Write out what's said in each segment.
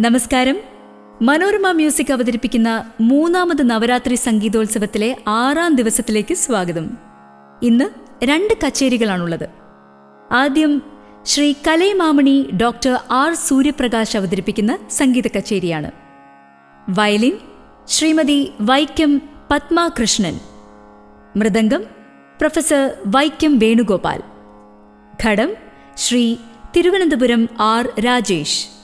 നമസ്കാരം. മനോരമ മ്യൂസിക് അവതരിപ്പിക്കുന്ന മൂന്നാമത് നവരാത്രി സംഗീതോത്സവത്തിലെ ആറാം ദിവസത്തിലേക്ക് സ്വാഗതം. ഇന്ന് രണ്ട് കച്ചേരികളാണുള്ളത്. ആദ്യം ശ്രീ കലൈമാമണി ഡോക്ടർ ആർ സൂര്യപ്രകാശ് അവതരിപ്പിക്കുന്ന സംഗീത കച്ചേരിയാണ്. Violin Shrimati Vaikom Padmakrishnan. Mridangam professor Vaikom Venugopal. Ghatam Shri Thiruvananthapuram R Rajesh.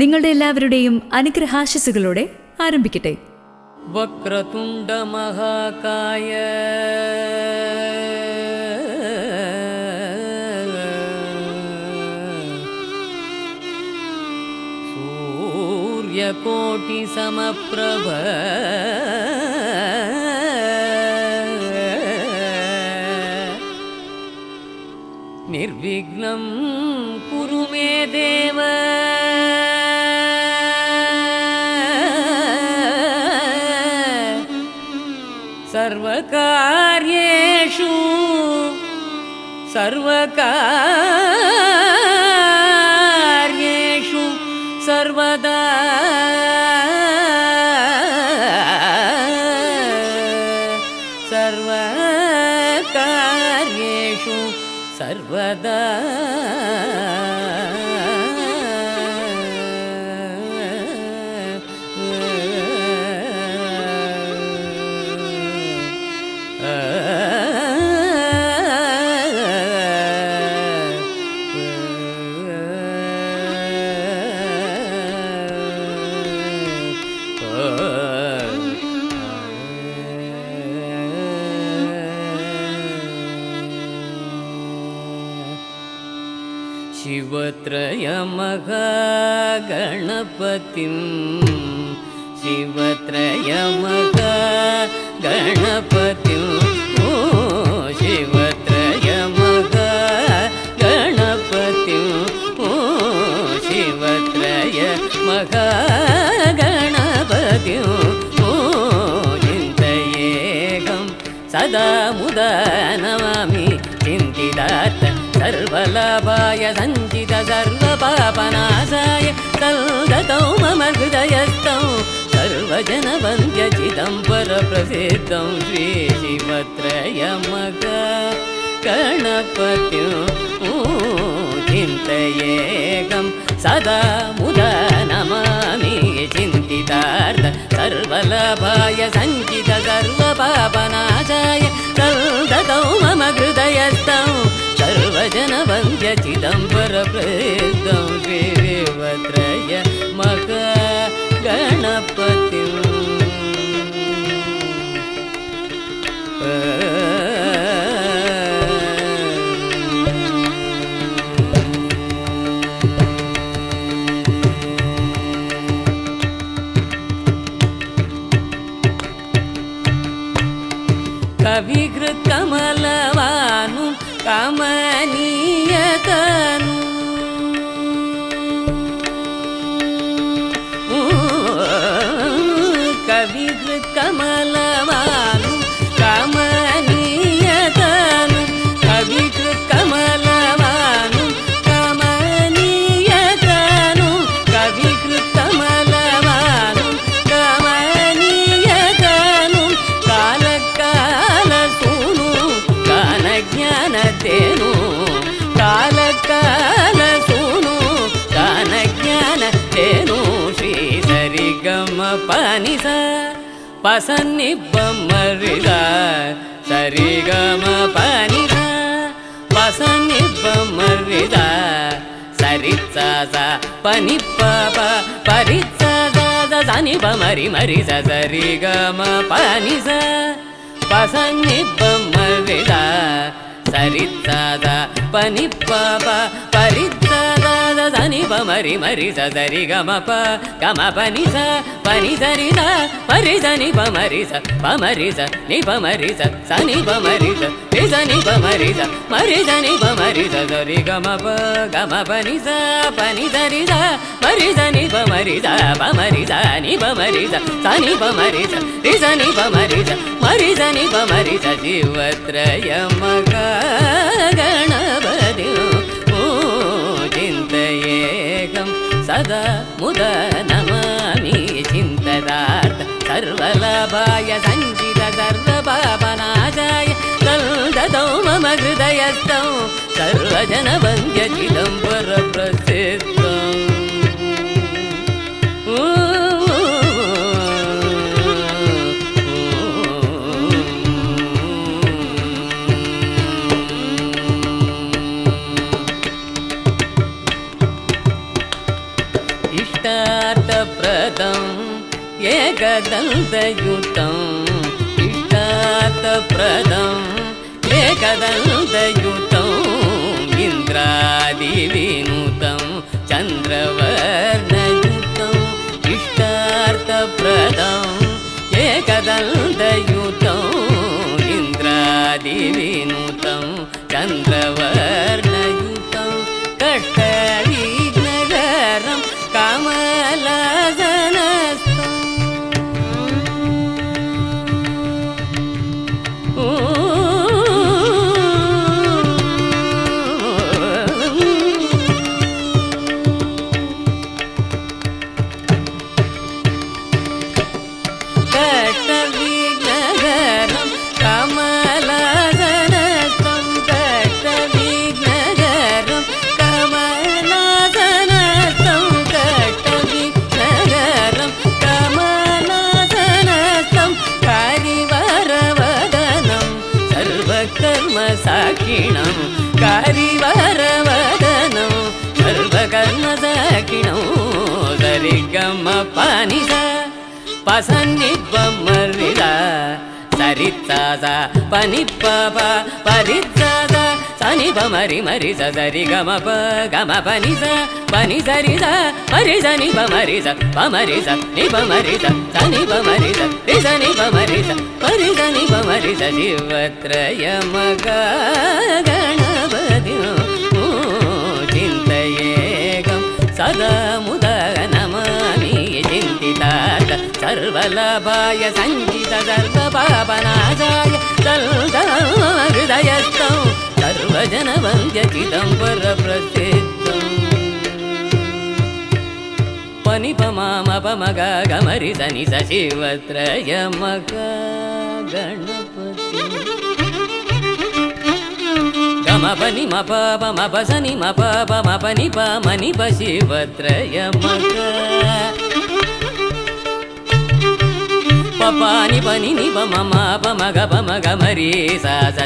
നിങ്ങളുടെ എല്ലാവരുടെയും അനുഗ്രഹാശിസുകളോടെ ആരംഭിക്കട്ടെ. വക്രതുണ്ടമഹാകായ സൂര്യകോട്ടിസമപ്രഭ. നിർവിഘ്നം കുറുമേ ദേവ सर्वकार्येषु शिवत्रयमघगणपतिं शिवत्रयमघगणपतिं ओ शिवत्रयमघगणपतिं ओ शिवत्रयमघगणपतिं ओ चिन्तयेकं सदा मुदा नमामि चिन्तिदार्थ सर्वलाभाय सञ्चित सर्वपापनाशाय तल्गतौ मम हृदयस्थौ सर्वजनवन्द्यचितं परप्रसिद्धं श्री शिवत्रयमग गणपत्यो चिन्तयेकं सदा मुदा नमामि चिन्तितार्थ सर्वलाभाय सञ्चित सर्वपापनाशाय तल्गतौ मम हृदयस्थौ भजन वन्द्य चिदम्बरप्रदं विवत्रय मक गणपतिम् कविघृतकमलवा कमनीयतनु पसन्निब्बमरिद सरिगम पनिद पसन्निब्बमरिद सरित्स स पनिप्प परित्स सनि मरि मरि स सरिगम पनिस पसन्निब्बमरिद सरित्साद पनिप्प परित्साद सनि मरि मरि स सरि गम प गम पनि स पनि सरि स परि सनि पमरि स पमरि स नि पमरि स सनि पमरि स रि सनि पमरि स मरि सनि पमरि स सरि गम प गम पनि स पनि सरि स परि सनि पमरि स पमरि स नि पमरि स सनि पमरि स रि सनि पमरि स मरि सनि पमरि स शिवत्रयमग गणपति முத முத நமாமி சிந்ததார்த்த சர்வலபாய சஞ்சித சர்வபாபநாசாய தந்ததௌ மம ஹிருதயஸ்தௌ சர்வஜனவந்திய சிதம்பர பிரசித்தம் ஏகதந்தயுத்தம் இஷ்டாத பிரதம் ஏகதந்தயுத்தம் இந்திராதி வினூதம் சந்திரவர்ணயுத்தம் இஷ்டார்த்த பிரதம் ஏகதந்தயுத்தம் இந்திராதி வினூதம் சந்திரவர்ணயுத்தம் கஷ்டவிக்னகரம் கமலகரம் பசன்னிப்பமர்வித சரித்தாத பனிப்பப பரித்தாத சனிபமரி மரி சரி கமப கம பனிச பனி சரித பரிச நிப மரிச பமரிச நிப மரிச சனிப மரிச ரிச நிப மரிச பரிச நிப மரிச சிவத்ரய மகணபதி சிந்தையேகம் சதா முத सर्वलाभाय सञ्चित सर्वपापनाशाय हृदयस्थौ सर्वजनवन्द्यचिदं परप्रसिद्धम् पनिपमामपमग गमरि सनि स शिवत्रयमग गणपति गम पनि म प प म प పాని పని నిప మమా మగ పమగ మరి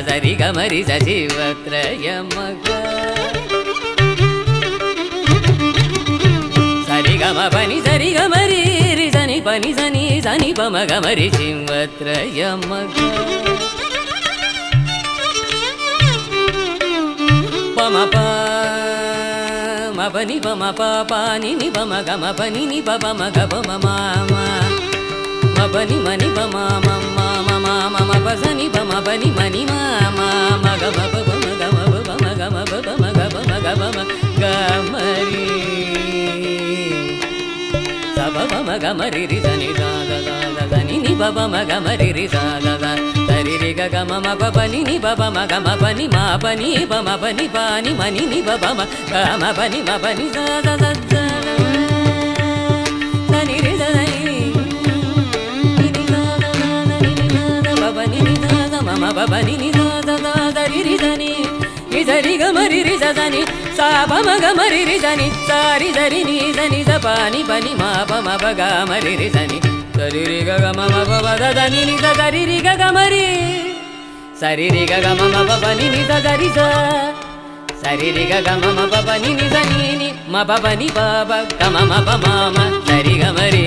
సరి గమరి మరి మగ సరి గమ పని సరి గమరి మరి రి సని పని సని సని పమగ మరి శివత్రయ మగ పమపా మపని పమ పాపాని నిపమ గమ పని నిపమ గపమ మామ మబని మని బమా మమ్మా మమా మమ బసని బమ బని మని మా రి దని దా దా ని బమ గమరి గ గమ బని ని బని మా బని బని బాని మని ని బమ గమ బని మబని దా దా దా ಮ ಬ ಬ ನಿ ನಿ ದ ದ ದ ದ ರಿ ರಿ ದ ನಿ ನಿ ದ ರಿ ಗ ಮ ರಿ ರಿ ದ ದ ನಿ ಸ ಬ ಮ ಗ ಮ ರಿ ರಿ ದ ನಿ ಸ ರಿ ದ ರಿ ನಿ ದ ನಿ ದ ಪ ನಿ ಬ ನಿ ಮ ಬ ಮ ಬ ಗ ಮ ರಿ ರಿ ದ ನಿ ದ ರಿ ರಿ ಗ ಗ ಮ ಮ ಬ ಬ ದ ದ ನಿ ನಿ ದ ದ ರಿ ರಿ ಗ ಗ ಮ ರಿ ಸ ರಿ ರಿ ಗ ಗ ಮ ಮ ಬ ಬ ನಿ ನಿ ದ ದ ರಿ ದ ಸ ರಿ ರಿ ಗ ಗ ಮ ಮ ಬ ಬ ನಿ ನಿ ದ ನಿ ನಿ ಮ ಬ ಬ ನಿ ಬ ಬ ಗ ಮ ಮ ಬ ಮ ಮ ದ ರಿ ಗ ಮ ರಿ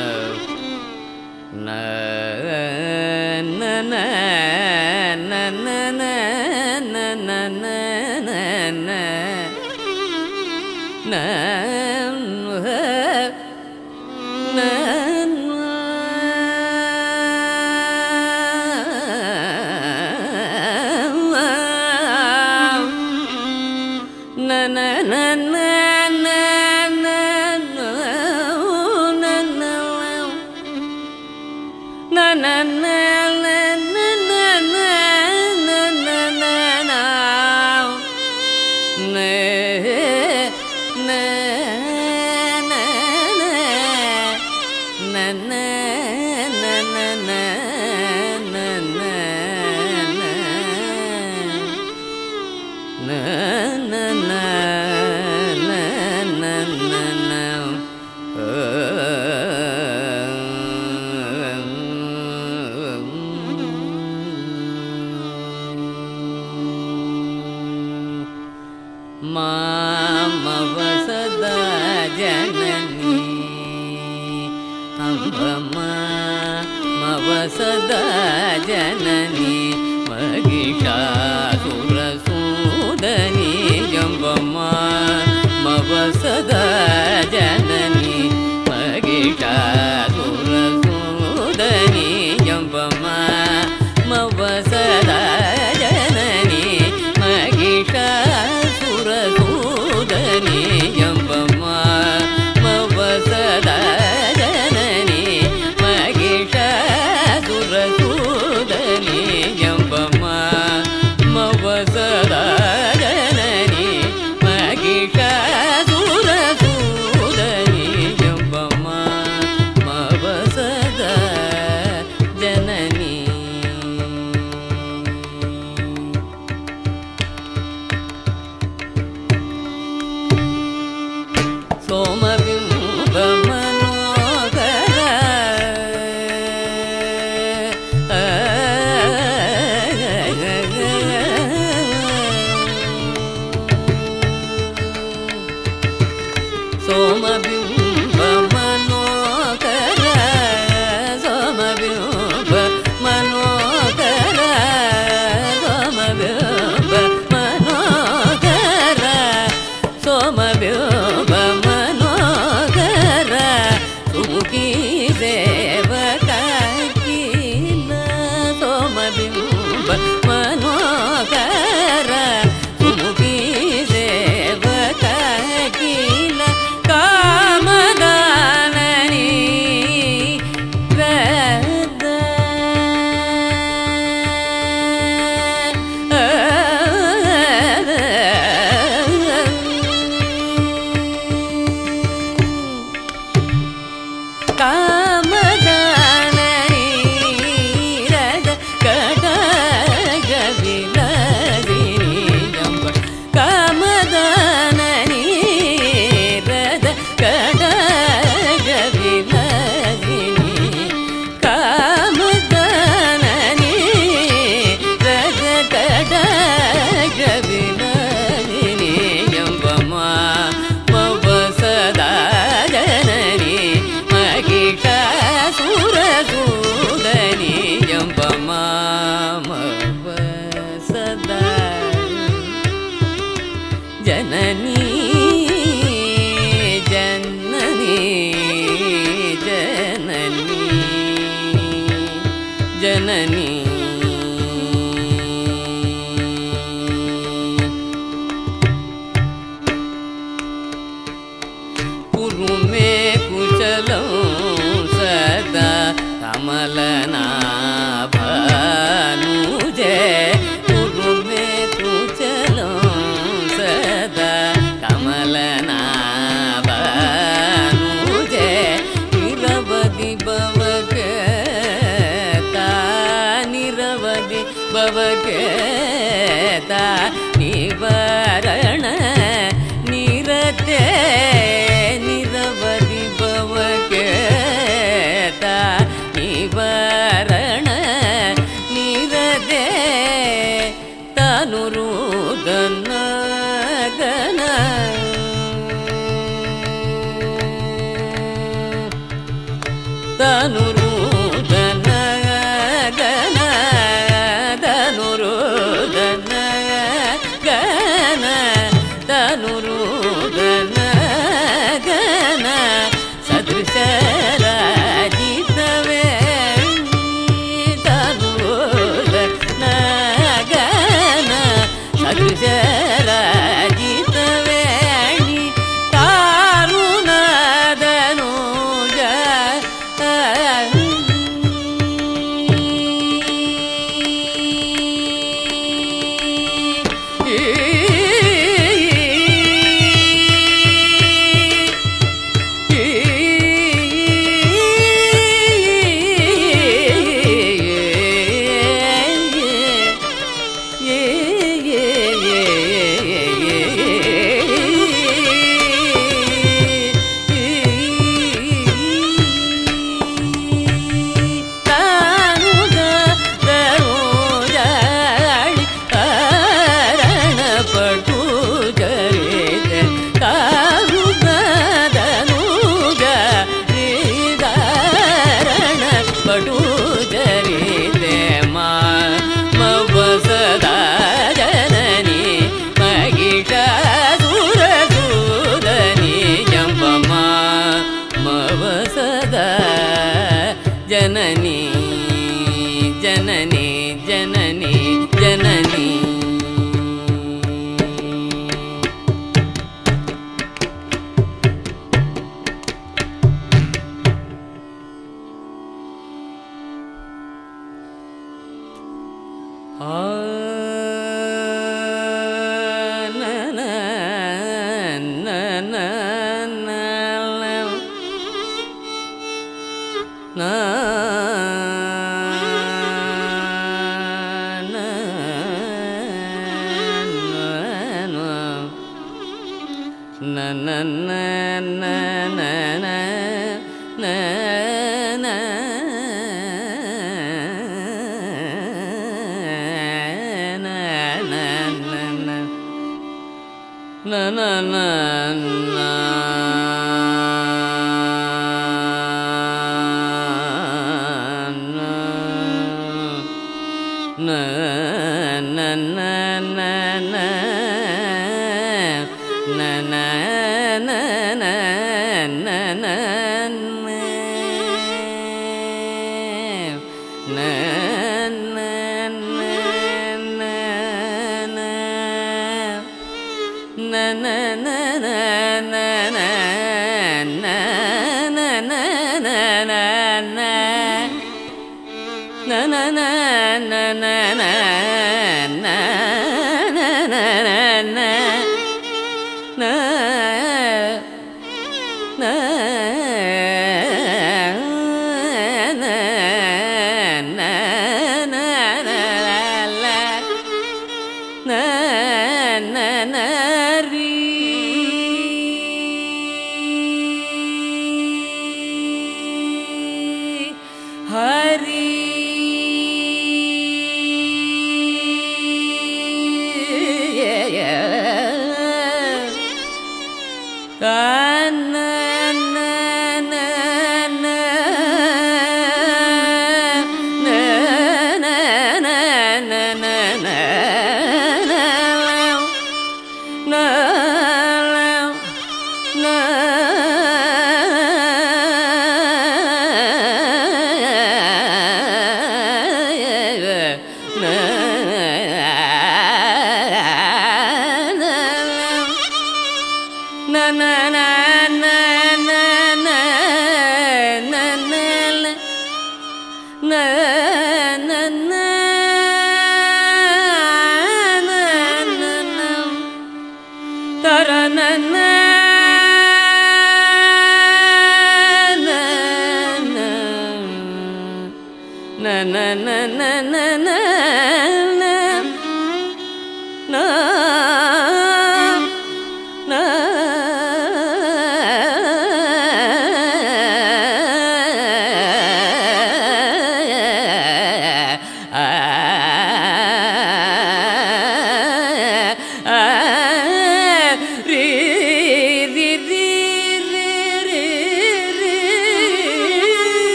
na na na na.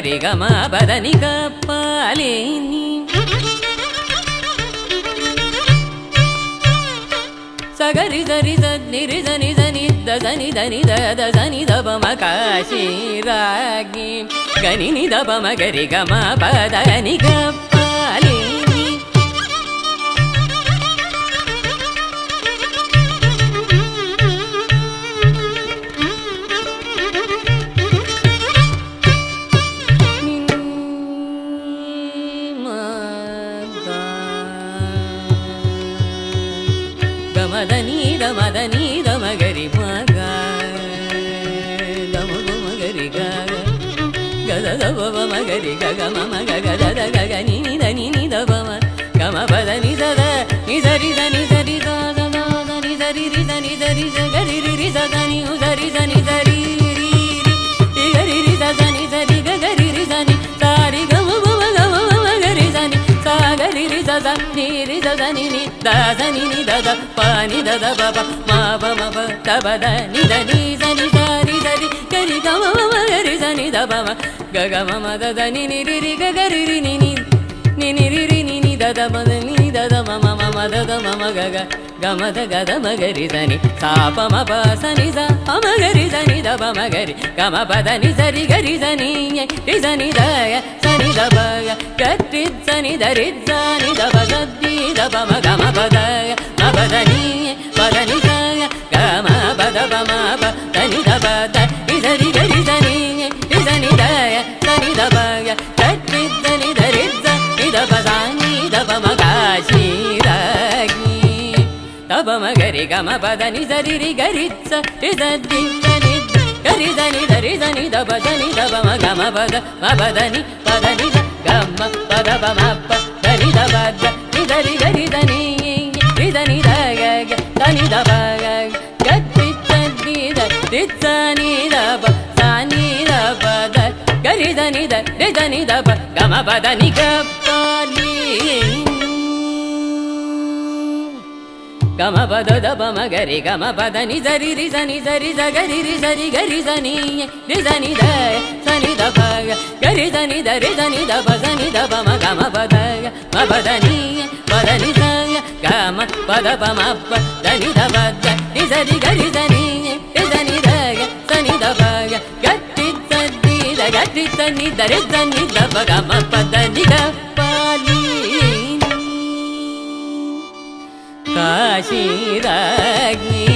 సరిగమ బదని కప్పాలేని సగరి దరి దరి దని దని దని దని దని దమ కాశీ రాగి గని దమ గరి గమ పదని గప్ప గరి గగ మమ గగ దద గగ ని ని ద ని ని ద ప మ గమ పద ని ద ద ని ద రి ద ని ద రి ద ద ద ద ని ద రి రి ద ని ద రి ద గ రి రి రి ద ద ని ఉ ద రి ద ని ద రి రి రి రి గ రి రి ద ద ని ద రి గ గ రి రి ద ని ద రి గ మ మ మ గ మ మ మ గ రి ద ని సా గ రి రి ద ద ని రి ద ద ని ని ద ద ని ని ద ద ప ని ద ద ప ప మ ప మ ప ద ప ద ని ద ని ద ని ద రి ద गम मरि जनि दग नि गगरि गग गम दीनि सा पि मरि जनि द म गरि गम पी जरि गरि जनि जनि दया सनि दग क्रि धरि जनि दी दया ma ba da ba ma ba da ni da ba da ida ni da ida ni ida ni da ya da ni da ba ya da ni da ni da ri da ida ba da ni da ba ma ga shi da gi da ba ma ga ri ga ma ba da ni da ri ri ga ri da ida di da ni ga ri da ni da ri da ni da ba da ni da ba ma ga ma ba da ma ba da ni ba da ni da ga ma ba da ba ma ba da ni da ba da ni da ri ga ri da ni ri da ni da ga ga da ni da ba ga ಗರಿದನಿದ ರಿದನಿದ ಗಮ ಬದ ನಿಗ ಪಾಲಿ గమపద దమ గరి గమపద నిజరి రిజని జరి జగరి రిజరి గరి జని రిజని ద సని దప గరి జని దరి జని దప సని దపమ గమపద మపదని పదని సయ గమ పద పమ దని దప నిజరి గరి गम पदप गरि गम पदनि जिरि जरि गरि जनिजनि धी धनि दिपदीनि धनि धी गतिरि काशीराज्ञी।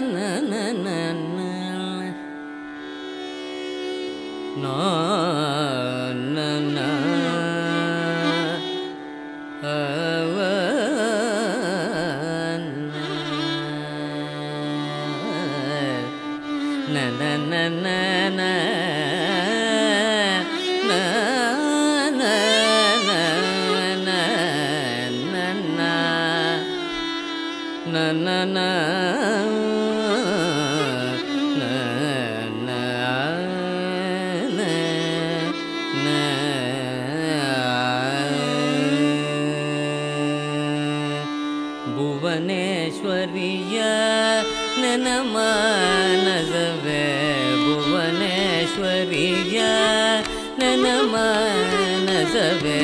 na na na na கசவே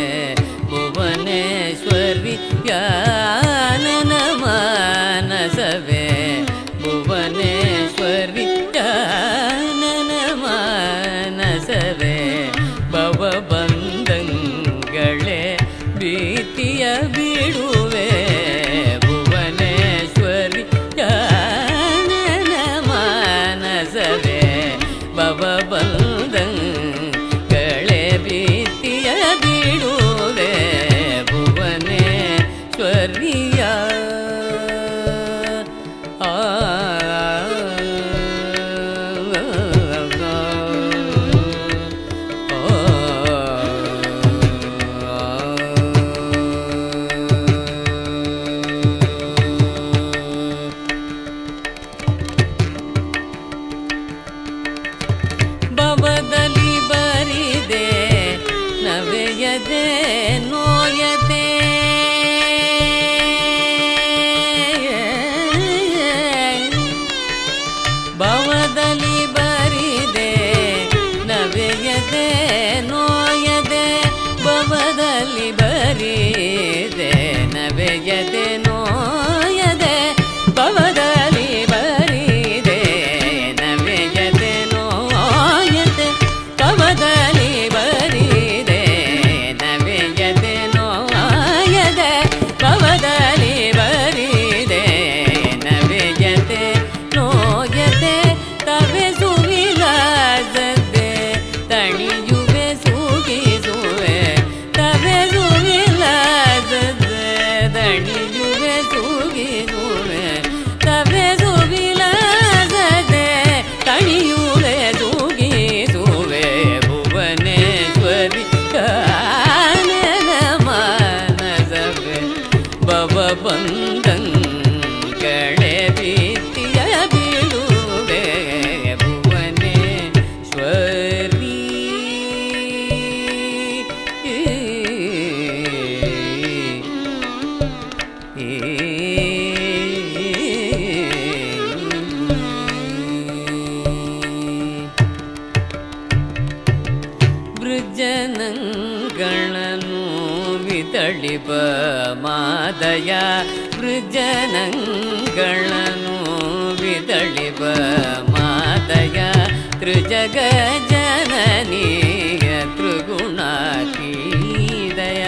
जगजननीय त्रिगुणातीदय।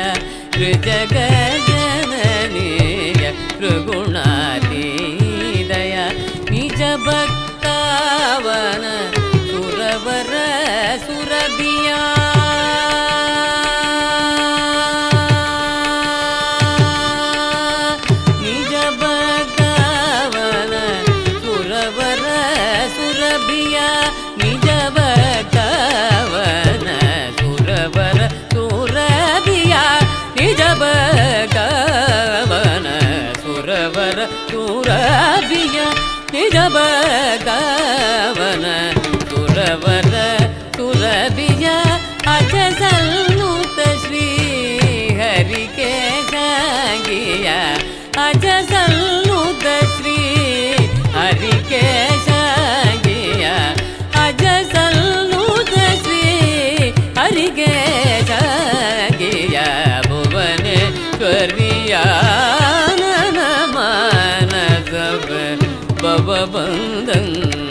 तृजगजननीय त्रिगुणातीदय। निजभक्तावन निज सुरवर वन तु वन तु अजसल् तस्श्री हरि केश गिया अजसल् तस्श्री பவந்தங்கள்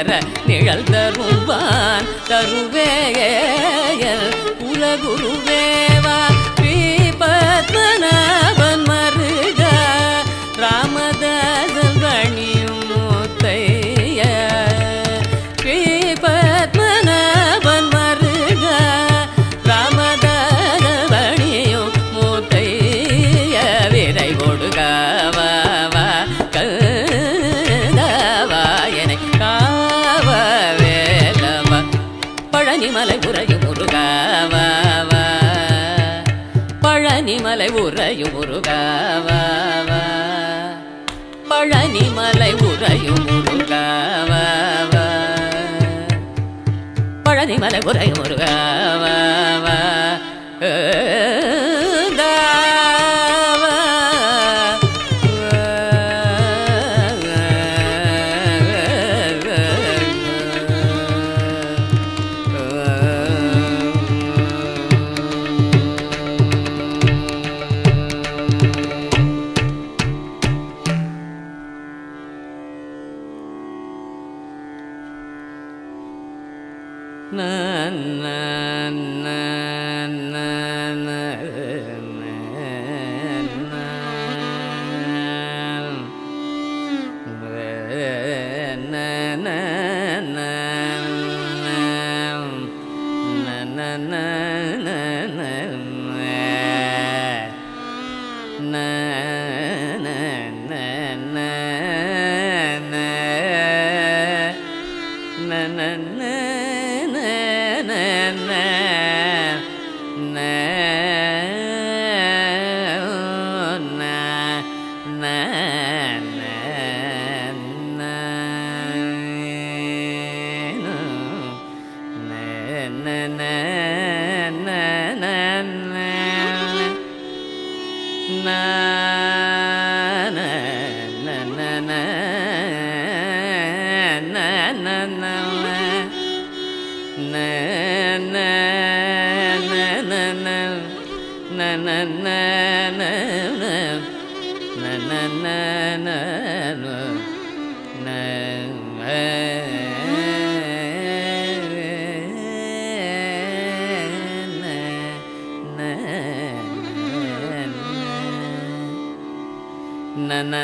நிகர நிழல் தருவான் தருவே உலகுருவே உறையும் முருகாவா பழனி மலை உறையும் முருகாவா பழனி மலை உறையும் முருகாவா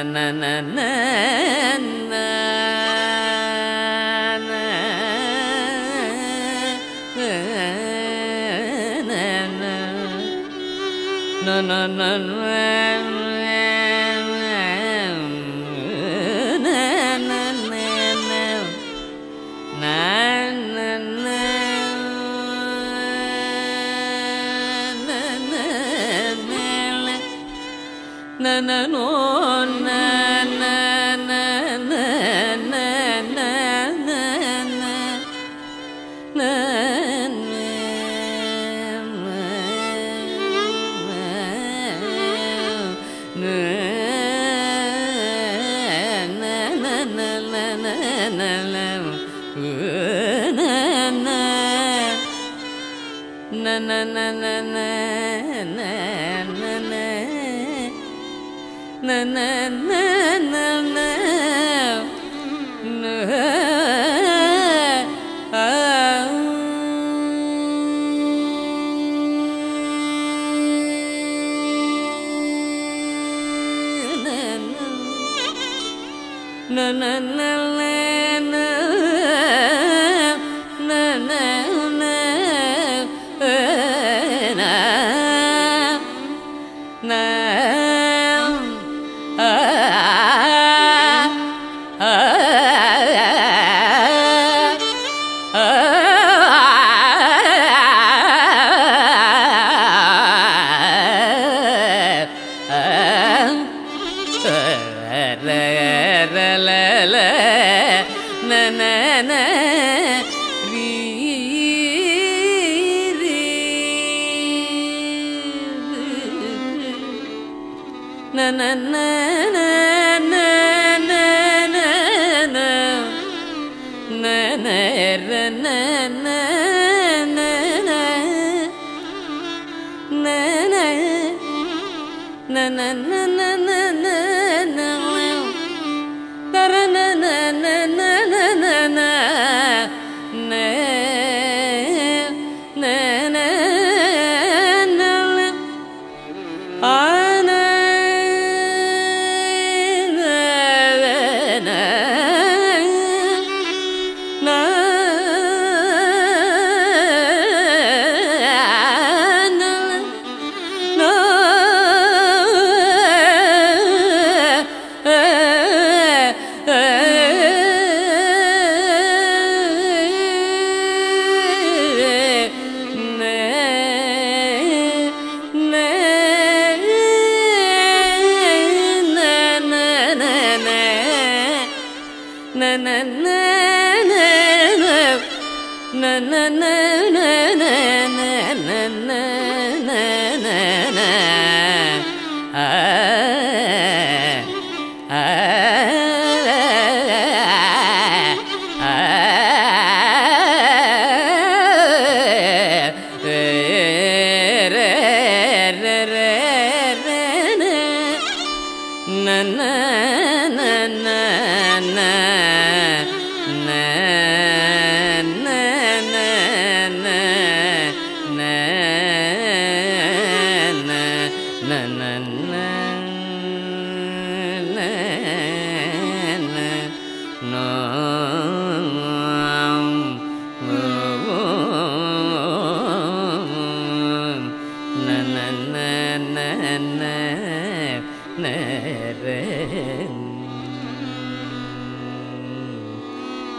na na na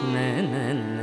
na na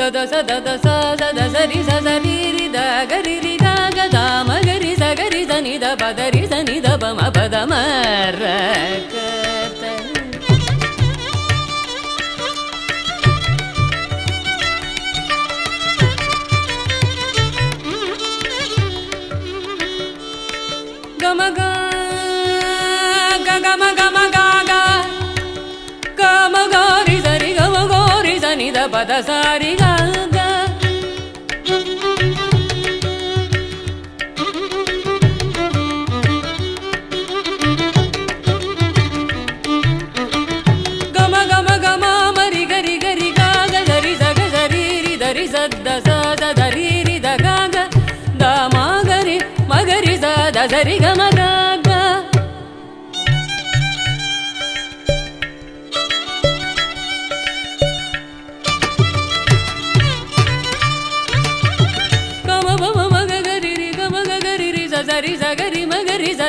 ददस ददस सि रि द गरि हृद गि स गरि सनि द दरि सनि दपमपदम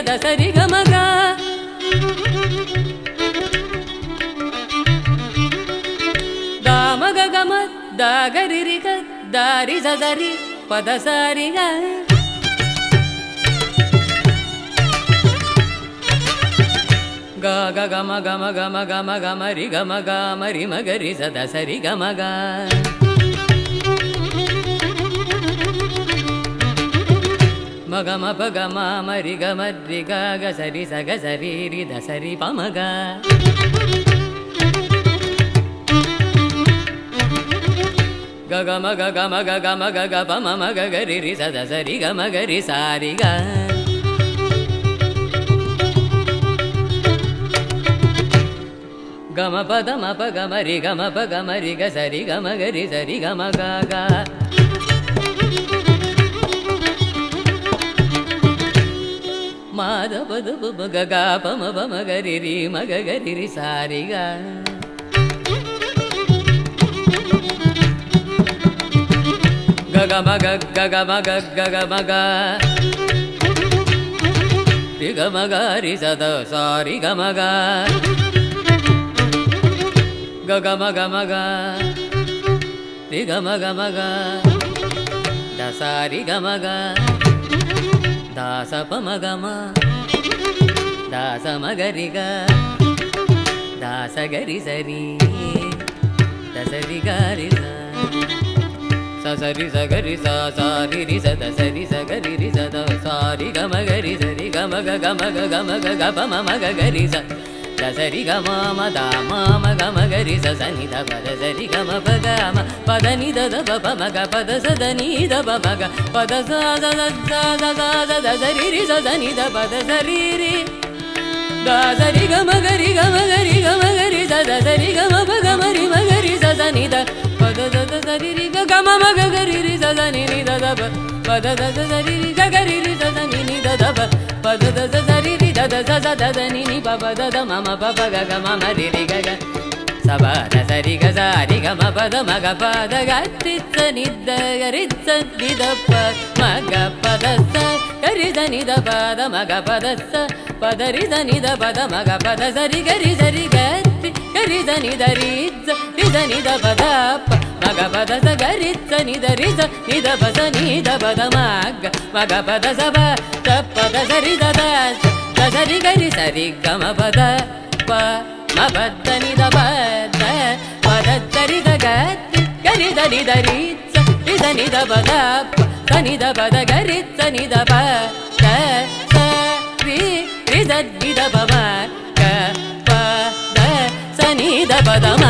म गी गीरि पदसारी गी गरि मगरि सदा सरि गम ग मग मग मरि गमरि गरि सग सरि ध सरि गमगरि सारिग गमपदमपगमरि गमपगमरि गसरि गमगरि सरि गमग ಮ ಮರಿ ಗ ಮರಿ ಗ ಗ ಸರಿ ಸ ಗ ಸರಿ ರಿ ದ ಸರಿ ಪ ಮ ಗ ಗ ಗ ಮ ಗ ಗ ಮ ಗ ಗ ಮ ಗ ಗ ಪ ಮ ಮ ಗ ಗ ರಿ ರಿ ಸ ದ ಸರಿ ಗ ಮ ಗ ರಿ ಸಾರಿ ಗ ಗಮ ಪದ ಮ ಪ ಗ ಮ ರಿ ಗ ಮ ಪ ಗ ಮ ರಿ ಗ ಸರಿ ಗ ಮ ಗ ರಿ ಸರಿ ಗ ಮ ಗ ಗ ಮಾದ ಪದ ಪ ಮ ಗ ಗ ಪ ಮ ಪ ಮ ಗ ರಿ ರಿ ಮ ಗ ಗ ರಿ ರಿ ಸಾರಿ ಗ ಗ दासमग दासमगरि ग दासगरि सरि दसरि गरि ससरि सगरि सारि सरि सगरि गमगरि सरि गमगमग गमग स సరి గమ మమ గమ గరి సని ద పద సరి గమ ప గ పద ని ద ప మగ పద స ద ని ద ప మగ పద స ద ద ద ద ద ద ద ద రి రి ద ని ద ప ద సరి రి ద ద రి గమ గరి గమ గరి గమ గరి मि सजनिध पद सरि गम पद निग पद सद निग पद सद सरि सि पद सरि गम ద ద गी రి गी सरि गम पगमरि గరి రి స ద ని ని ద ద ప पददीरि गगरि निरीनि निपद गगिरि गरि गी गम पद मग पद गि निग पदी निग पद पदरि धनिद पद मग पदरि जरि ग రిద నిద రిజ రిద నిద పద మగ పద స గరిజ నిద రిజ నిద పద నిద పద మగ మగ పద స ప త పద స రిద ద స. సరి గరి సరి గమ పద ప మ పద నిద పద పద స రిద గతి గరిద నిద రిజ రిద నిద పద ప స నిద పద గరిజ నిద ప త స రి రిద నిద ప பதம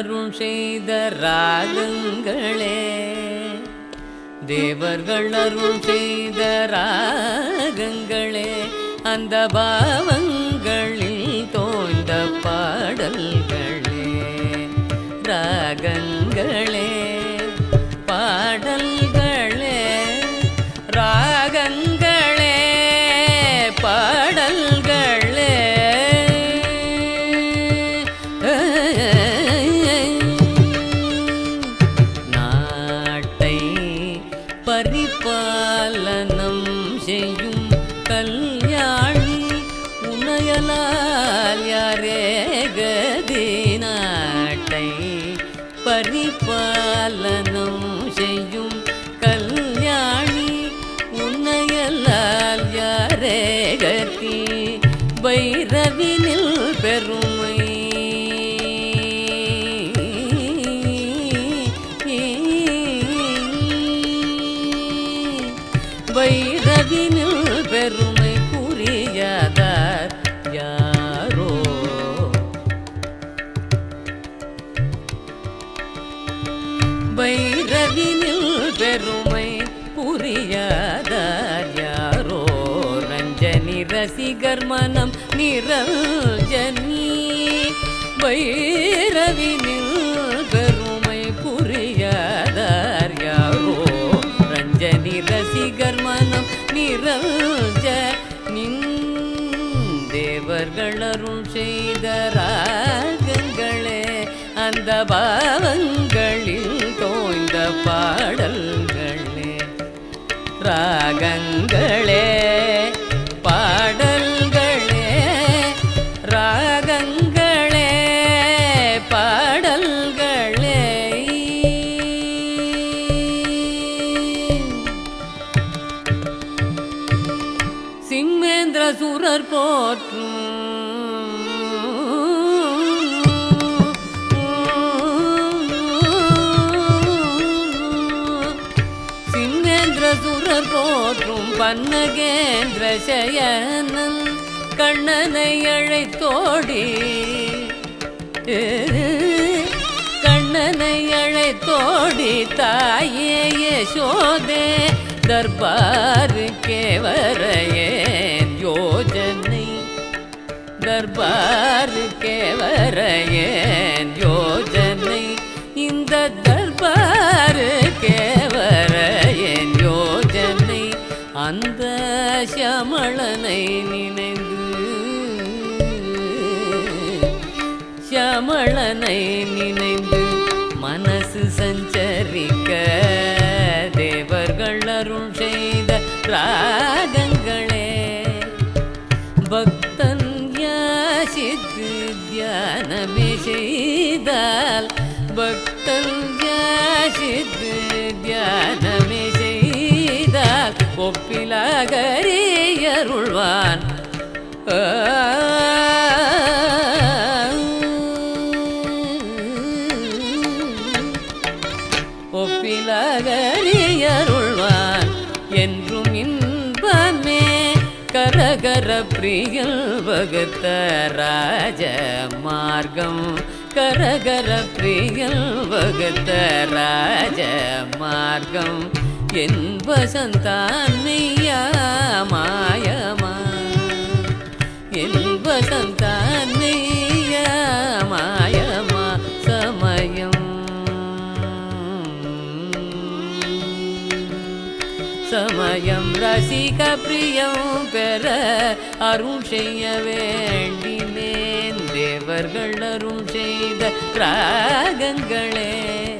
அருள் செய்த ராகங்களே. தேவர்கள் அருள் செய்த ராகங்களே அந்த பாவங்களில் தோய்ந்த பாடல்களே. ராகங்களே. நிரஞ்சனி வைரவி பெருமை புரியாதார் யாரோ ரஞ்சனி ரசிகர் மனம் நிரஞ்ச நின் தேவர்கள் அருள் செய்த ராகங்களே அந்த பாவங்களில் தோய்ந்த பாடல்களே. ராகங்களே பன்னகேந்திர சயனன் கண்ணனை அழைத்தோடி. கண்ணனை அழைத்தோடி தாயே யசோதே தர்பாருக்கே வரையேன் யோஜனை. தர்பாருக்கே வரையேன் யோஜனை. இந்த தர்பாருக்கே அந்த சமளனை நினைந்து சமளனை நினைந்து மனசு சஞ்சரிக்க தேவர்கள் அருள் செய்த ராகங்களே. பக்தன் யாசித்து தியானமே செய்தால் பக்தன் ஒப்பிலாகரியருள்வான் ஒப்பிலாகரியருள்வான். என்றும் இன்பமே கரகர பிரியல் வகுத்த ராஜ மார்க்கம் கரகர பிரியல் வகுத்த ராஜ மார்க்கம் என் வசந்தான் மாயமா? என் வசந்தான் மாயமா? சமயம். சமயம் ரசிக பிரியம் பெற அருள் செய்ய வேண்டினேன். தேவர்கள் அருள் செய்த ராகங்களே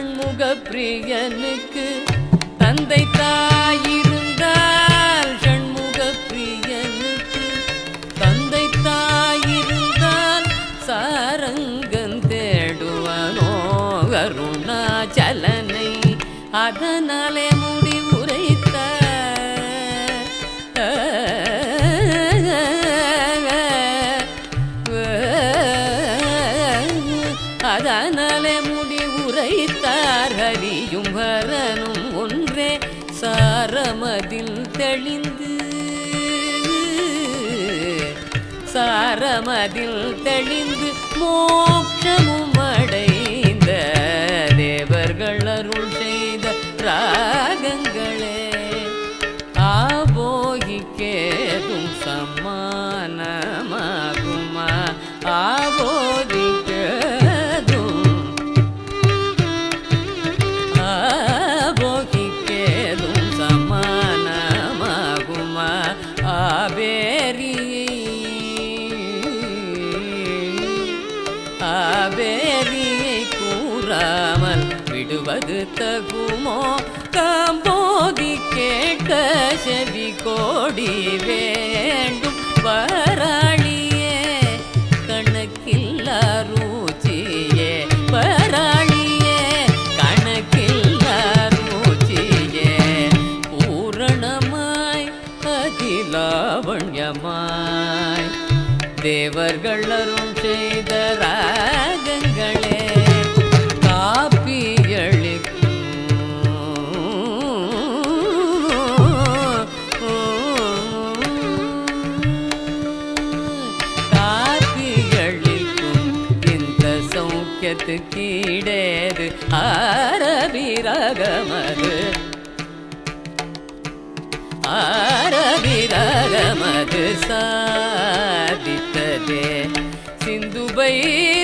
ஷண்முக பிரியனுக்கு தந்தை தாயிருந்தால் ஷண்முக பிரியனுக்கு தந்தை தாயிருந்தால் சாரங்கன் தேடுவனோ அருணாச்சலனை அதனாலே தெளிந்து சாரமதில் தெளிந்து மோ காம்போதி கேட்க செவி கோடி வேண்டும் வராளியே கணக்கில்ல ரூச்சியே வராளியே கணக்கில்ல ரூச்சியே பூரணமாய் அகிலாவண்யமாய் தேவர்கள் aí.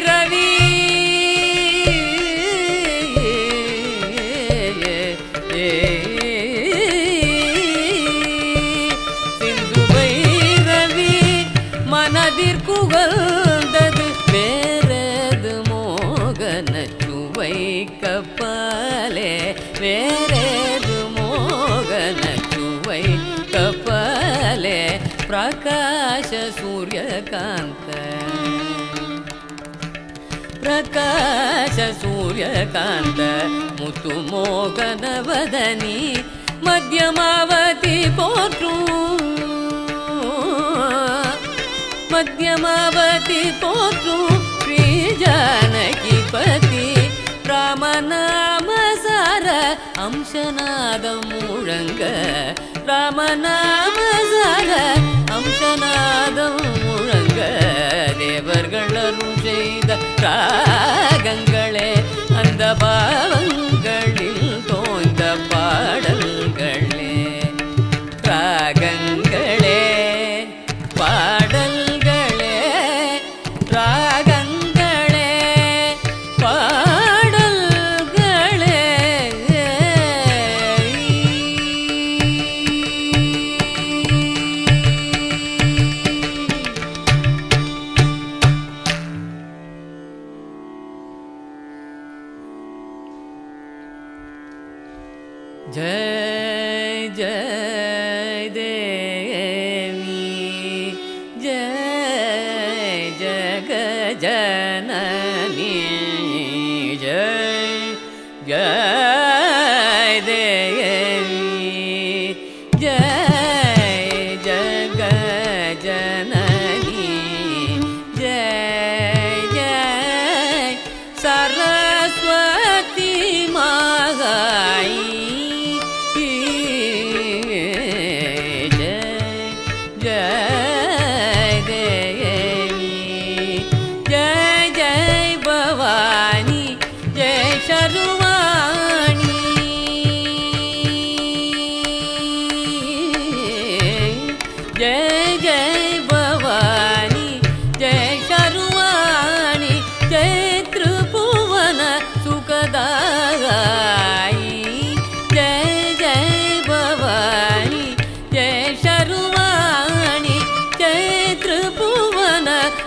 ಪ್ರಕಾಶ ಸೂರ್ಯಕಾಂತ ಮುತ್ತು ಮೋಗನವದನಿ ಮಧ್ಯಮಾವತಿ ಪೋಟು ಮಧ್ಯಮಾವತಿ ಪೋಟು ಶ್ರೀ ಜಾನಕಿ ಪತಿ ರಾಮನಾಮ ಸಾರ ಅಂಶನಾದ ಮೂಳಂಗ ರಾಮನಾಮ ಸಾರ ಅಂಶನಾದ முழங்க தேவர்கள் அருள் செய்த ராகங்களே அந்த பாவங்களில் தோய்ந்த பாடல்களே.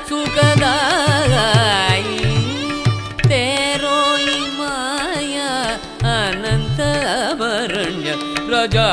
सुखदायि तेरोयि माया अनन्तवरण्य रजा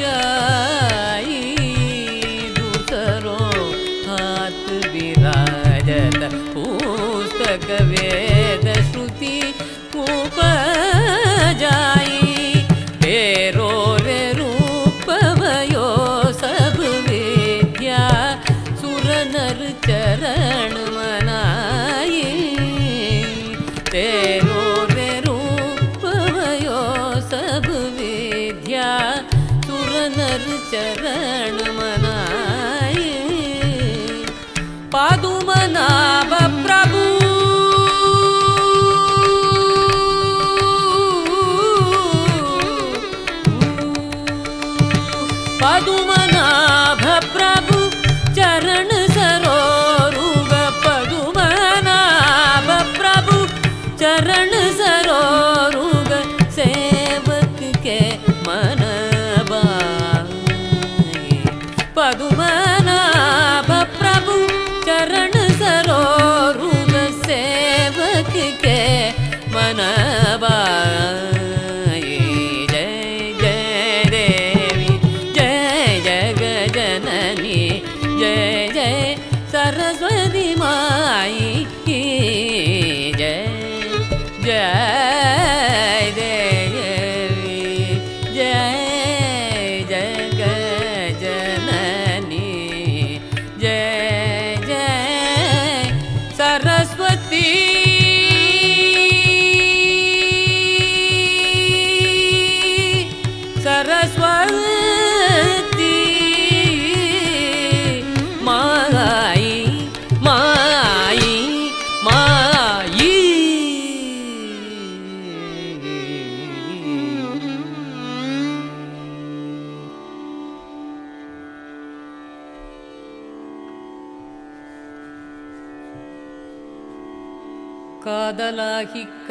जाई हाथ विराजत पुस्तक वे up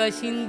的心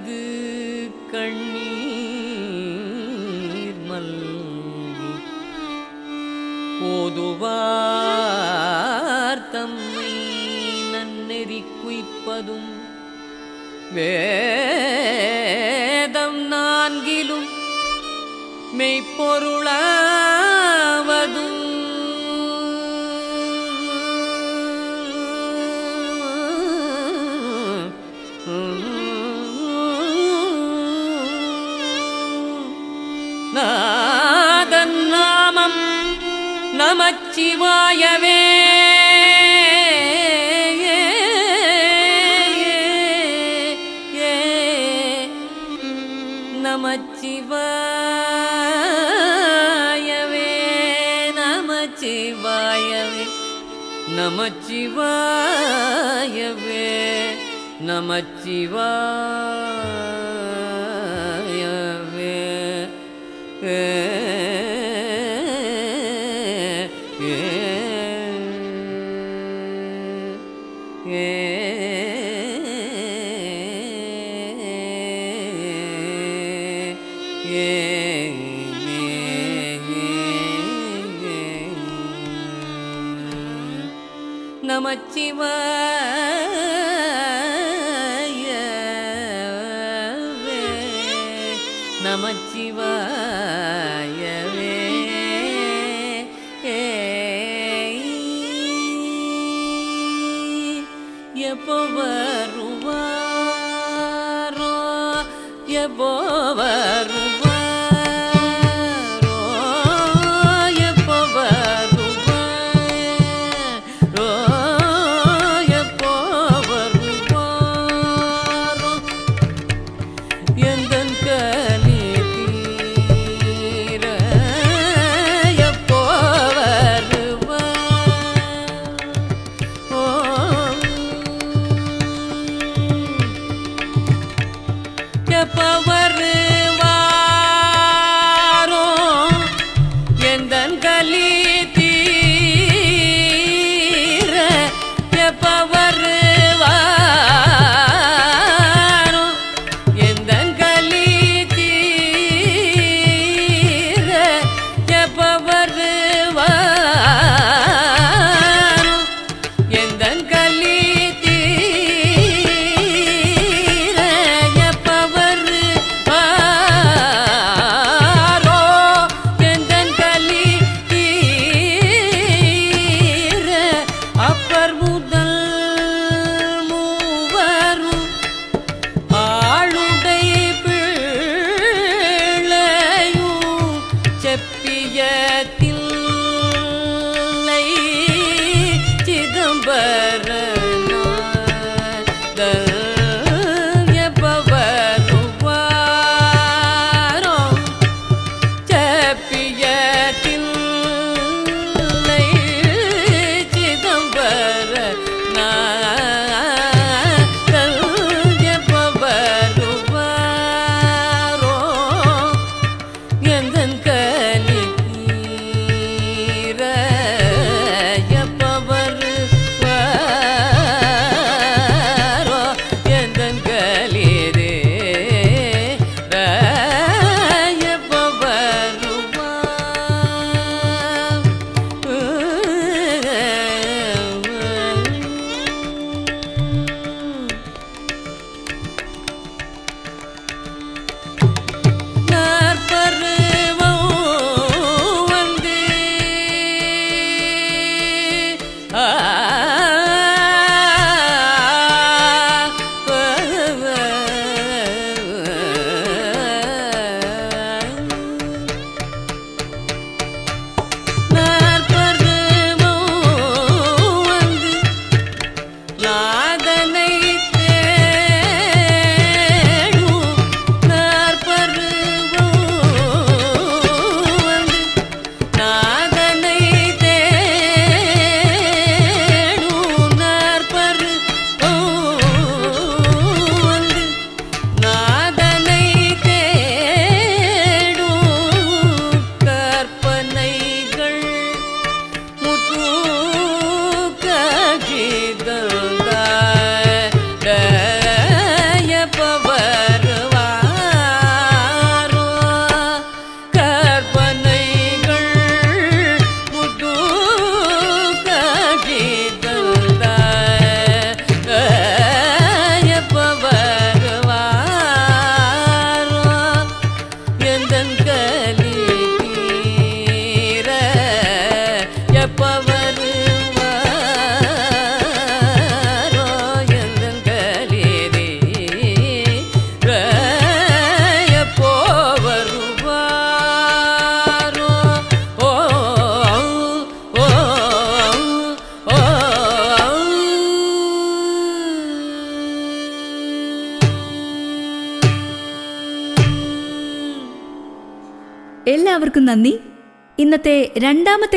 शिवा நமச்சிவாயவே. எப்போ வருவாரோ எப்போ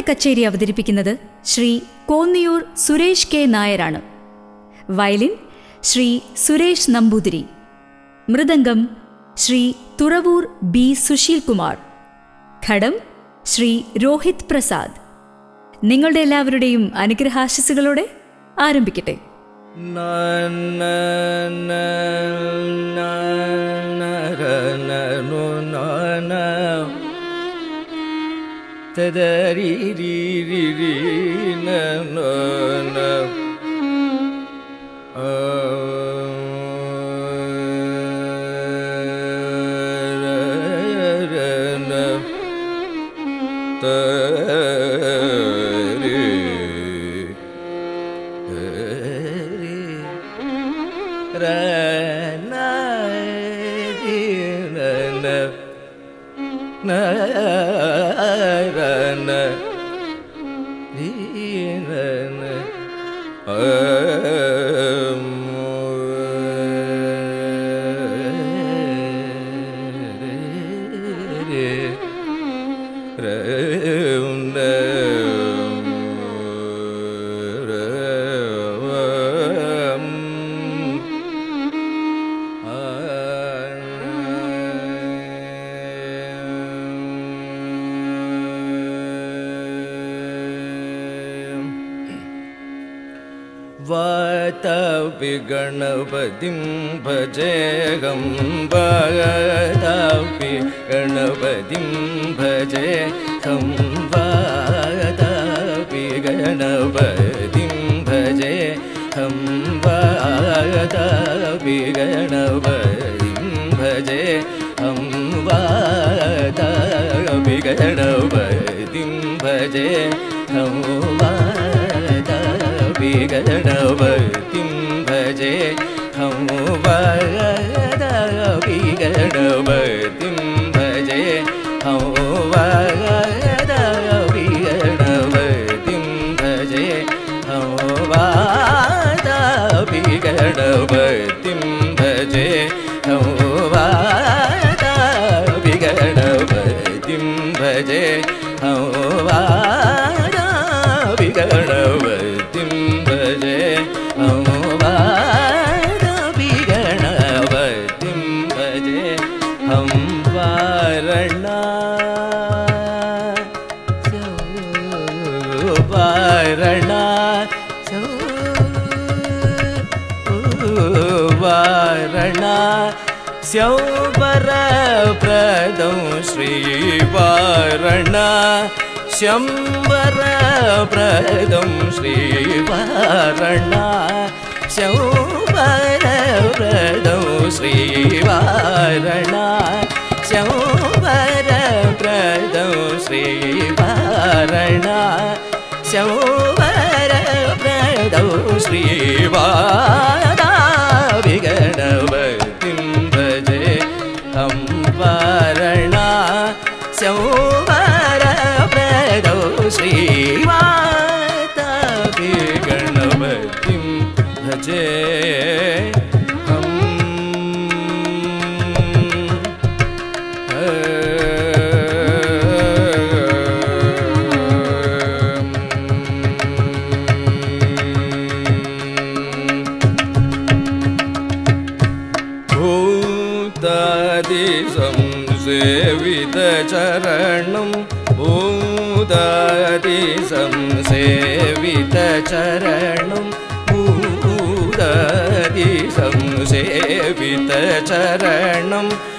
കച്ചേരി അവതരിപ്പിക്കുന്നത് ശ്രീ കോന്നിയൂർ സുരേഷ് കെ നായരാണ്. വയലിൻ ശ്രീ സുരേഷ് നമ്പൂതിരി. മൃദംഗം ശ്രീ തുറവൂർ ബി സുശീൽ കുമാർ ഘടം ശ്രീ രോഹിത് പ്രസാദ്. നിങ്ങളുടെ എല്ലാവരുടെയും അനുഗ്രഹാശിസുകളോടെ ആരംഭിക്കട്ടെ. നന്ന tadari ri ri ri na na na गणपतिं भजेऽहं वादापि गणपतिं भजे हं वादापि गणपतिं भजे हं वादापि गणपतिं भजे हं वादापि गणपतिं भजे वादापि गणपतिं भजे हं श्रीवारण शम्बरप्रदं श्रीवारण शम्बरप्रदं श्रीवारण शम्बरप्रदं श्रीवारण शम्बरप्रदं श्रीवाणा संसेवितचरणं पूतदिसं संसेवितचरणं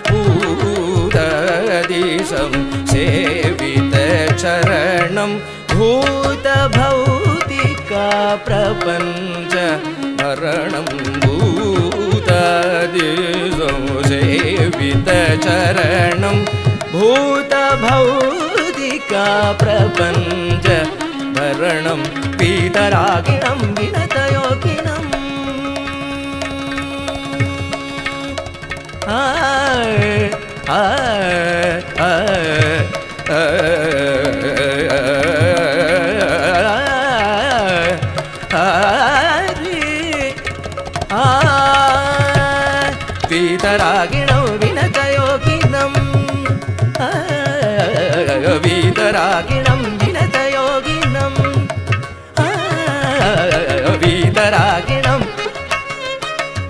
पूतदिसं सेवितचरणं भूतभौतिका प्रपञ्च मरणं भूतदिसं सेवितचरणं भूतभौ प्रपञ्च मरणं पीतरागिनं विनतयोगिनम् आ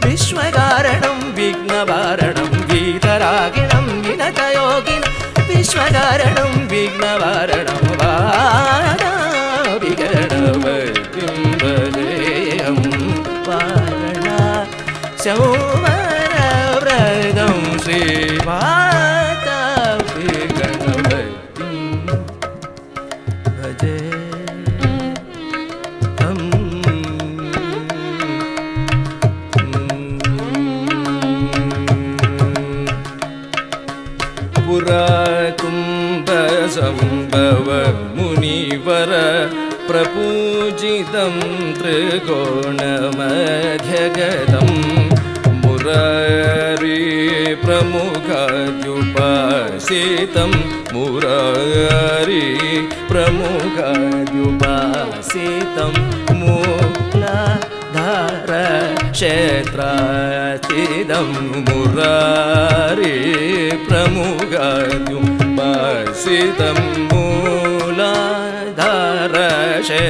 विश्वकारणं विघ्नवारणं गीतरागिणं विनतयोगिनं। विश्वकारणं विघ्नवारणं वाराविगणवतिं भजेयं वारणा शौवरव्रतं श्रीमाता त्रिकोणम जगदं मुरारी प्रमुखदुपासितं मुरारी प्रमुखदुपासितं मूला धारक्षेत्राचितं मुरारी प्रमुखदुपासितं मूला धारक्षे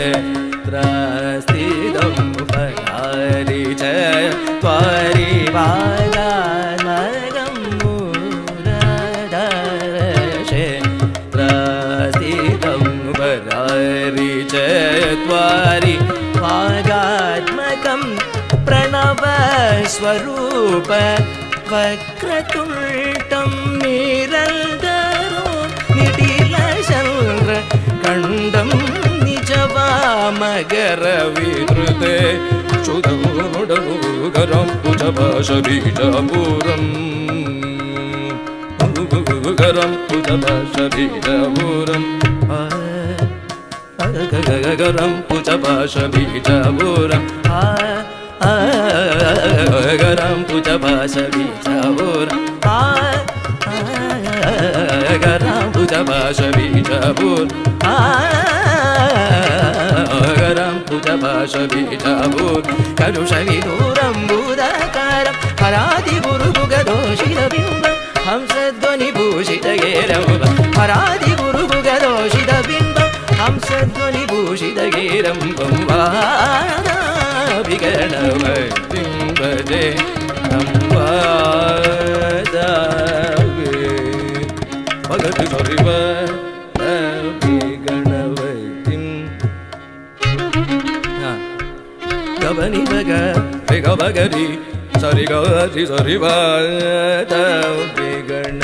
सितं पकारि च द्वारि वागालं रदशे प्रसितं पकारि च त्वरि भागात्मकं प्रणवस्वरूप वक्रतुष्टं निरल्क निजवामगरविहृते क्षुदमुडमुगरं कुजभाषबीजपुरम् गरं कुजभाषबीजपुरम् गगगगरं कुजभाषबीजपुरम् गरं कुजभाषबीजपुरम् गरं హరం బుధ భాష బీజాభూ కలుష విదూరం బూధకారం హరాది గురు గుగ దోషిత బింబం హంసధ్వని భూషిత గేరం హరాది గురు గుగ దోషిత బింబం హంసధ్వని భూషిత గేరం విగణమ బింబదే అంబాదే భగతి పరివర్ गबनि बग रे गबगरि सरि गरि सरि गण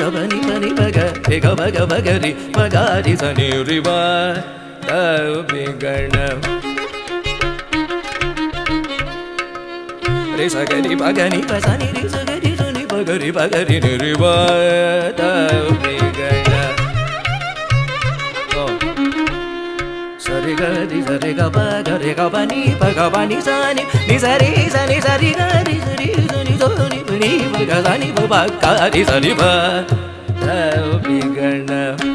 गबनि बनि बग रे गब गब गरि बगारि सनि रिव गण रे सगरि बगनि पसनि रि सगरि सनि बगरि बगरि निरिव गण re ga ri sa re ga ba ga re ga ba ni pa ga ba ni sa ni ni sa re sa ni sa ri ga ri sa ri sa ni do ni pa ni pa ga sa ni pa ba ka ri sa ni pa ta bi ga na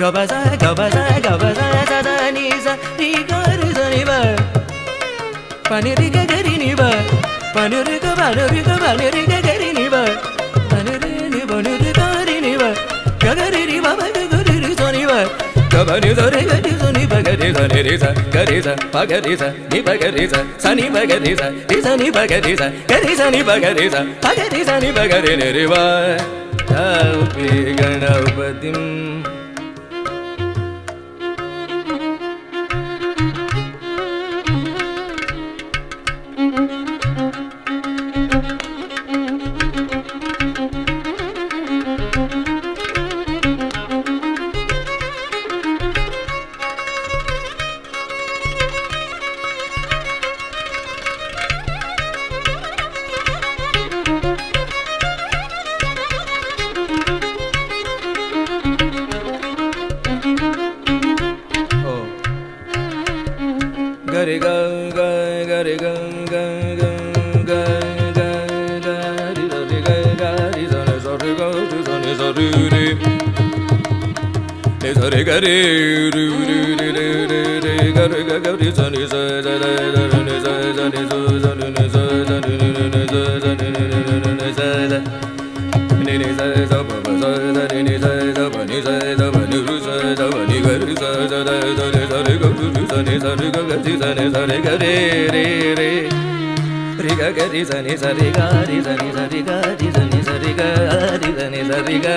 Gaba za, gaba za, gaba za, za da ni za, ni ga ru za ni ba. Pa ni ri ga ga ri ni ba, pa ni ri ga ba ni ri ga ba ni ri ga ga ri ni ba, pa ni ri ni ba ni ri ga ri ni ba, ga ga ri ri ba ba ga ga ri ri za ni ba. Gaba ni za ri ga ni za ni ba ga ni za ni ri za, ga ri za, pa ga ri za, ni ba ga ri za, sa ni ba ga ri za, ri za ni ba ga ri za, ga ri za ni ba ga ri za, pa ga ri za ni ba ga ri ni ri ba. Taupi Ganapatiṁ ri sa ni sa ri ga ri sa ni sa ri ga ri sa ni sa ri ga ri sa ni sa ri ga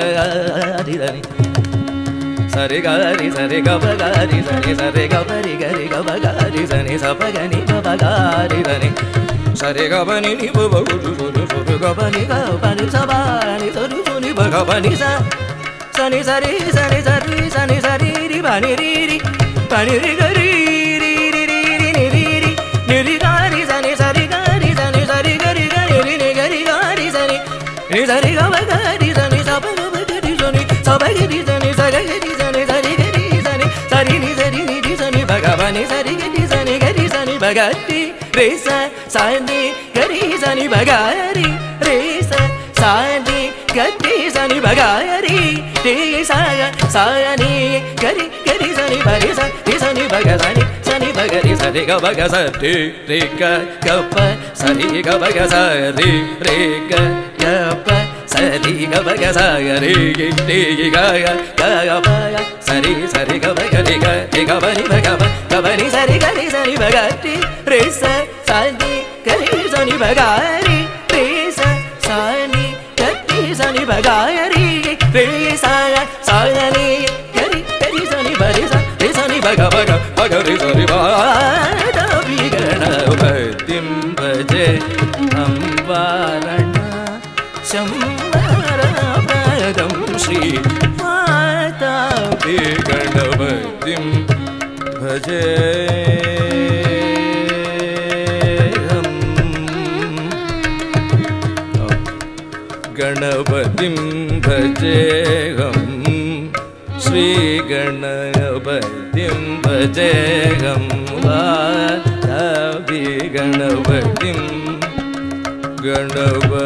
ri sa ni sa ri ga ri sa ri ga ba ga ri sa ni sa ri ga ba ri ga ri ga ba ga ri sa ni sa pa ga ni ba ba ga ri sa ni sa ri ga ba ni ni ba ba ru ru ru ru ga ba ni ga ba ni sa ba ni sa ru ru ni ba ga ba ni sa sa ni sa ri sa ni sa ri sa ni sa ri ri ba ni ri ri ba ni ri ga ri ri ri ri ni ri ri ni ri ga sa ni sa ri ni sa ri ni ri sa ni ba ga ba ni sa ri ga ri sa ni ga ri sa ni ba ga ri re sa sa ni ga ri sa ni ba ga ri re sa sa ni గట్టి సని bagara tea సాగ సాయని గరి గరి సని బరి సని సని బగ సని సని బగరి సరి గ బగ సరి రి గ గ ప సరి గ బగ సరి రి గ గ ప సరి గ బగ సరి గి టి గి గ గ గ గ ప గ సరి సరి గ బగ రి గ రి గ బ ని బ గ బ గ బ ని సరి గ రి సని బగ రి రి స స ని గ రి సని బగ రి రి స స ని గ రి సని బగ రి రి స స ని గ రి గ రి సని బ రి స రి సని బగ బగ బగ రి సని బ ద गणपतिं गणपतिं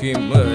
Kim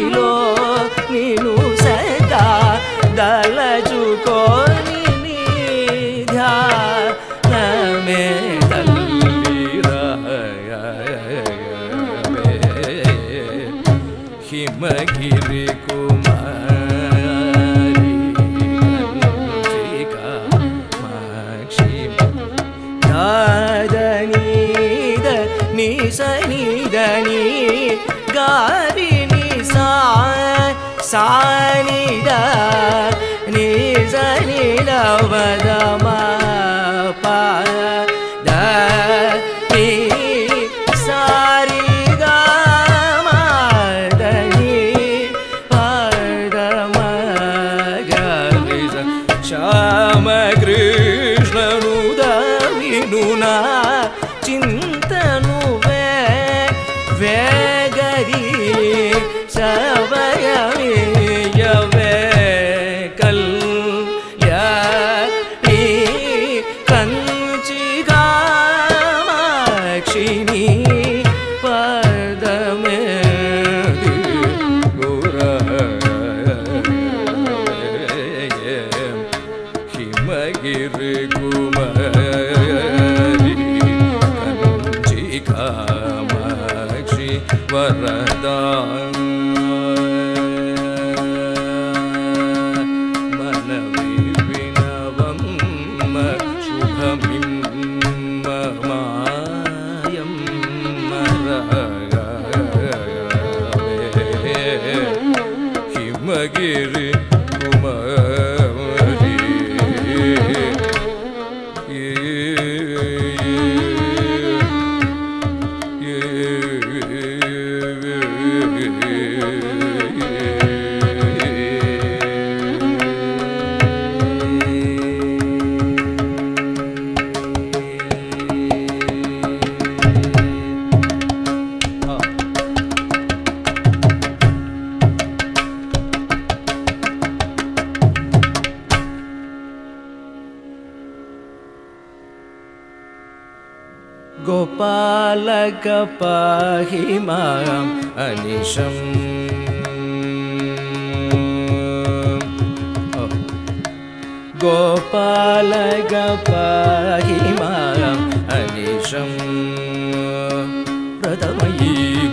నీలో నేను సదా దలచుకో saw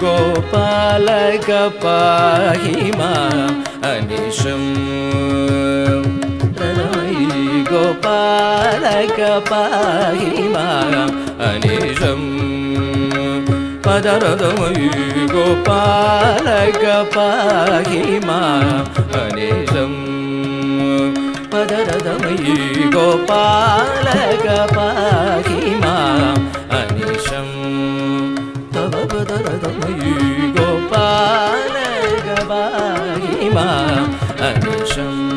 गोपालक पाहि माम् अनिशम् प्रथमयी गोपालक पाहि माम् अनिशम् पदरदमयी गोपालक पाहि माम् अनिशम् पदरदमयी गोपालक पाहि माम् गोपालक पाहि माम् अनिशम्।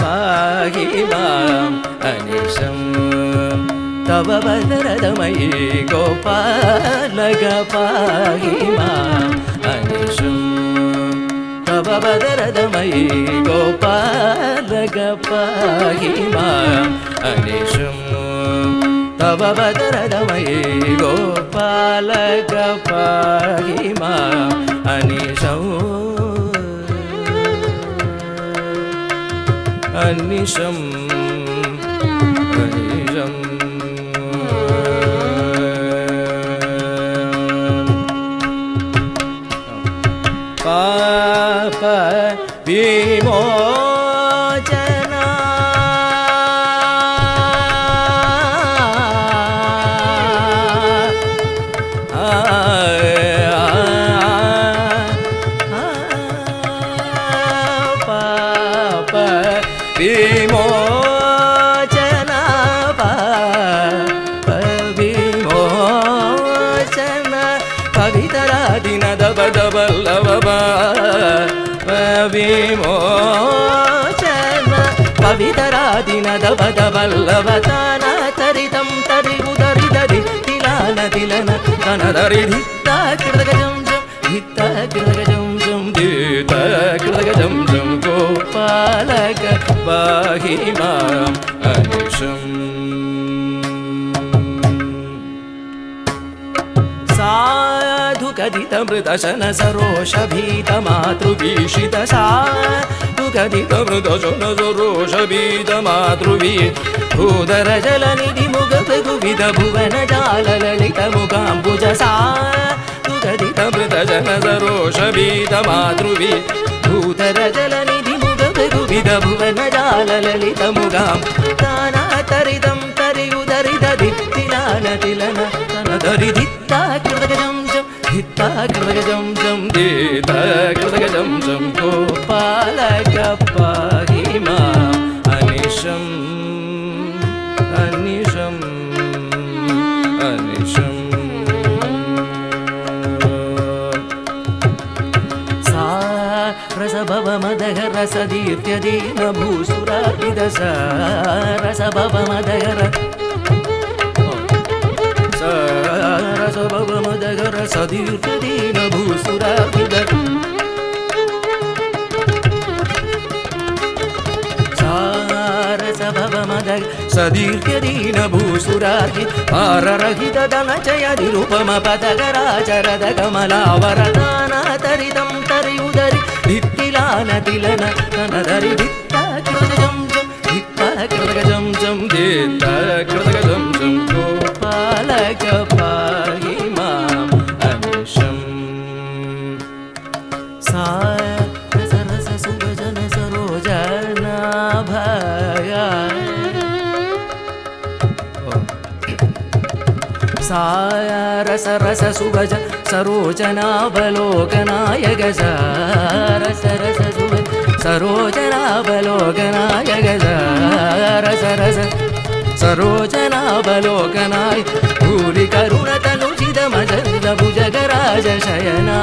पाहि माम् अनिशम्। तव वदरदमयी गोपालक पाहि माम् अनिशम्। तव वदरदमयी गोपालक पाहि माम् अनिशम् वदरदमयी गोपालक पाहि माम् अनिशम् अनिशम् पाप विमोचना వల్లభదవల్లభతాన తరితం తరి ఉదరి దరి తిలాన తిలన తనదరి ధిత్త కృతగజం జం ధిత్త కృతగజం జం ధిత్త కృతగజం జం గోపాలక బాహి మాం అనిశం दुःखदितमृदशन सरोषभीतमातृवीषित सा दुःखदितमृदशन सरोषभीतमातृवी भूधरजलनिधिमुगतगुविद भुवनजाललितमुगाम्बुज सा दुःखदितमृदशन सरोषभीतमातृवी भूधरजलनिधिमुगतगुविद भुवनजाललितमुगाम् तानातरितं तरियुदरिददित्तिलानतिलन तनदरिदित्ता कृतगजं సీత కృతగజం జం సీత కృతగజం జం గోపాల కపాహి మా అనిశం అనిశం అనిశం. రసభవమదగరసదీర్త్యదీన భూసురావిదశ రసభవమదగర. రసభవమ रसदीर्त्यदीन भूसुराभिदस रसभव मदघ रसभव मदघ रसदीर्त्यदीन भूसुराभिद रसभव मदघ सदीर्त्यदीन भूसुराभि पाररहित धनचयदिरूपम पदगराचरद कमलावरदानातरितं तरि उदरि धित्तिलान तिलन तनदरि धित्ता कृतगजं जं धित्ता कृतगजं जं धित्ता कृतगजं रस रस सुभज सरोजनावलोकनाय गज रस रस सुभज सरोजनावलोकनाय गज रस रस सरोजनावलोकनाय भुजगराज शयना।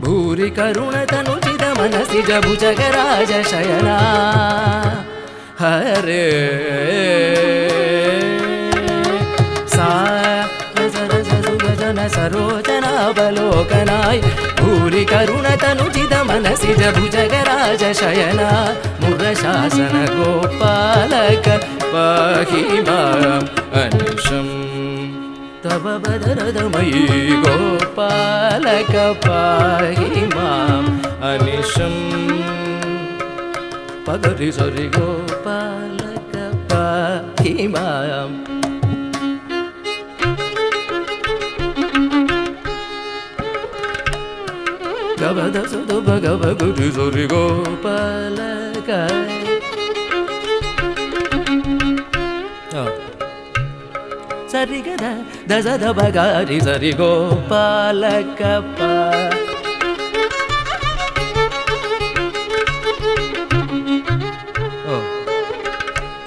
भूरि करुणतनुचिद मनसि जभुजगराज शयना। हरे। सरोजनावलोकनाय भूरि करुणतनुजित मनसि भुजगराज शयना मुरशासन गोपालक पाहि माम् अनिशम्। तव बदरदमयी गोपालक पाहि माम् अनिशम्। पगरि सरि गोपालक पाहि माम् భగవద సుదు భగవ గురు సురి గోపాలకాయ సరి గద దశ దబ గారి సరి గోపాలకప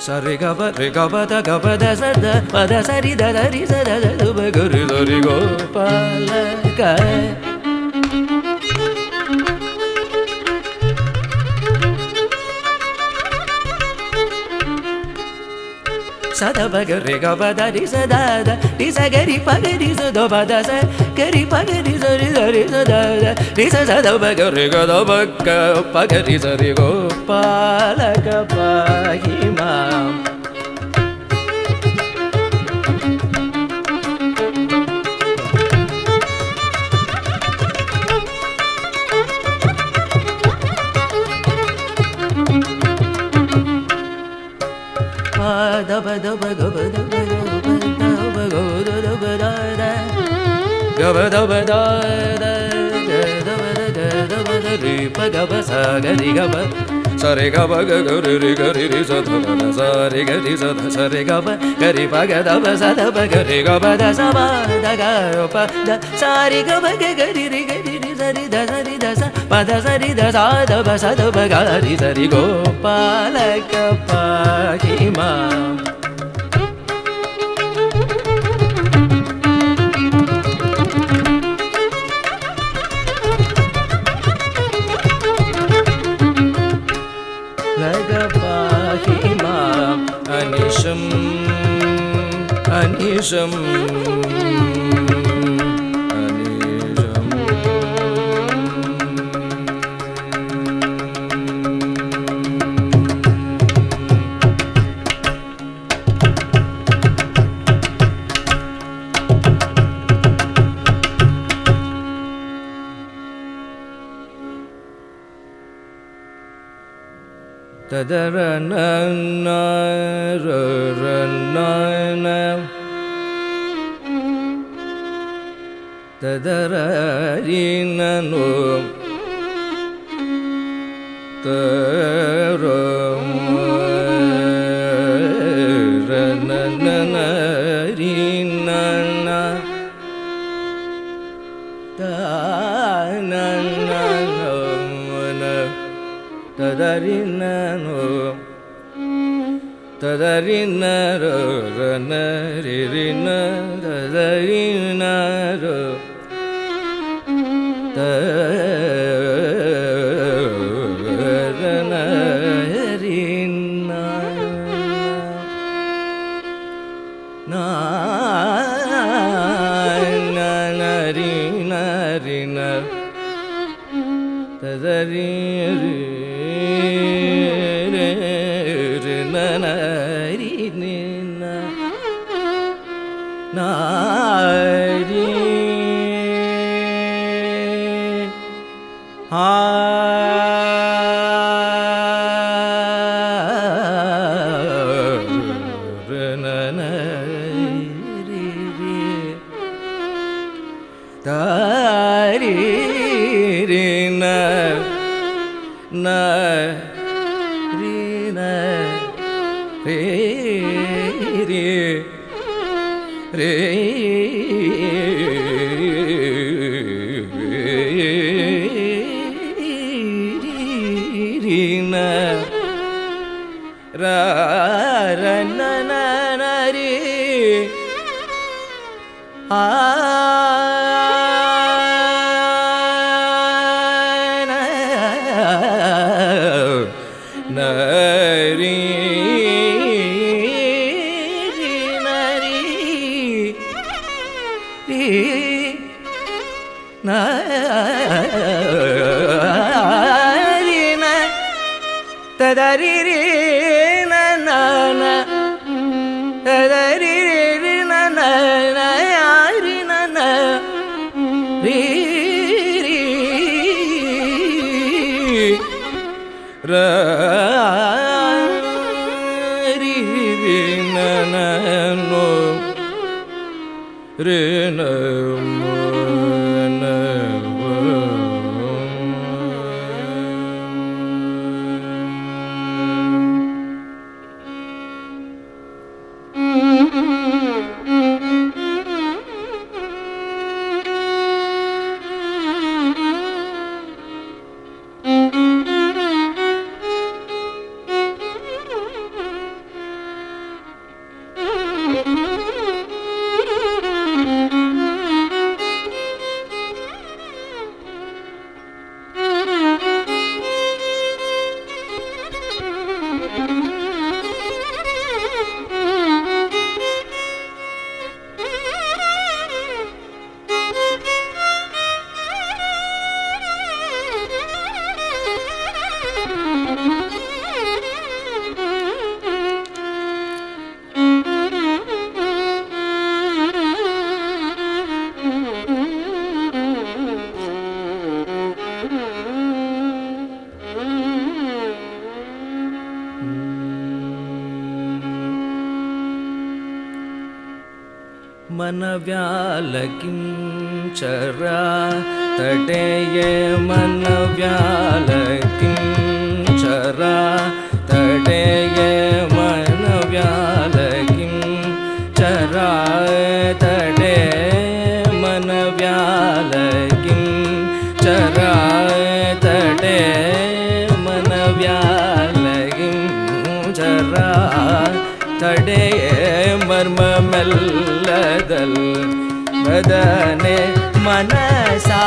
సరి గబ రి గబ ద గబ ద సద పద సరి ద రి సద దుబ గురు దురి గోపాలకాయ sa da ba ga re ga ba da ri sa da da ri sa ga ri pa ga ri sa do ba da sa ga ri pa ga ri sa ri sa ri sa da da ri sa sa da ba ga re ga da ba ga pa ga ri sa ri go pa la ga pa hi ma Sare ga ba ga ga ri ri ga ri ri sa ta ba sa re ga ri sa ta sa re ga ba ga ri ba ga da ba sa da ba ga ri ga ba da sa ba da ga ro da sa re ga ba ga ga ri ri ga ri ri sa ri da sa ri da sa పద సరి దాదవ సదవ గారి సరి గోపాలక పాహిమా अनिशम् अनिशम् सदने मनसा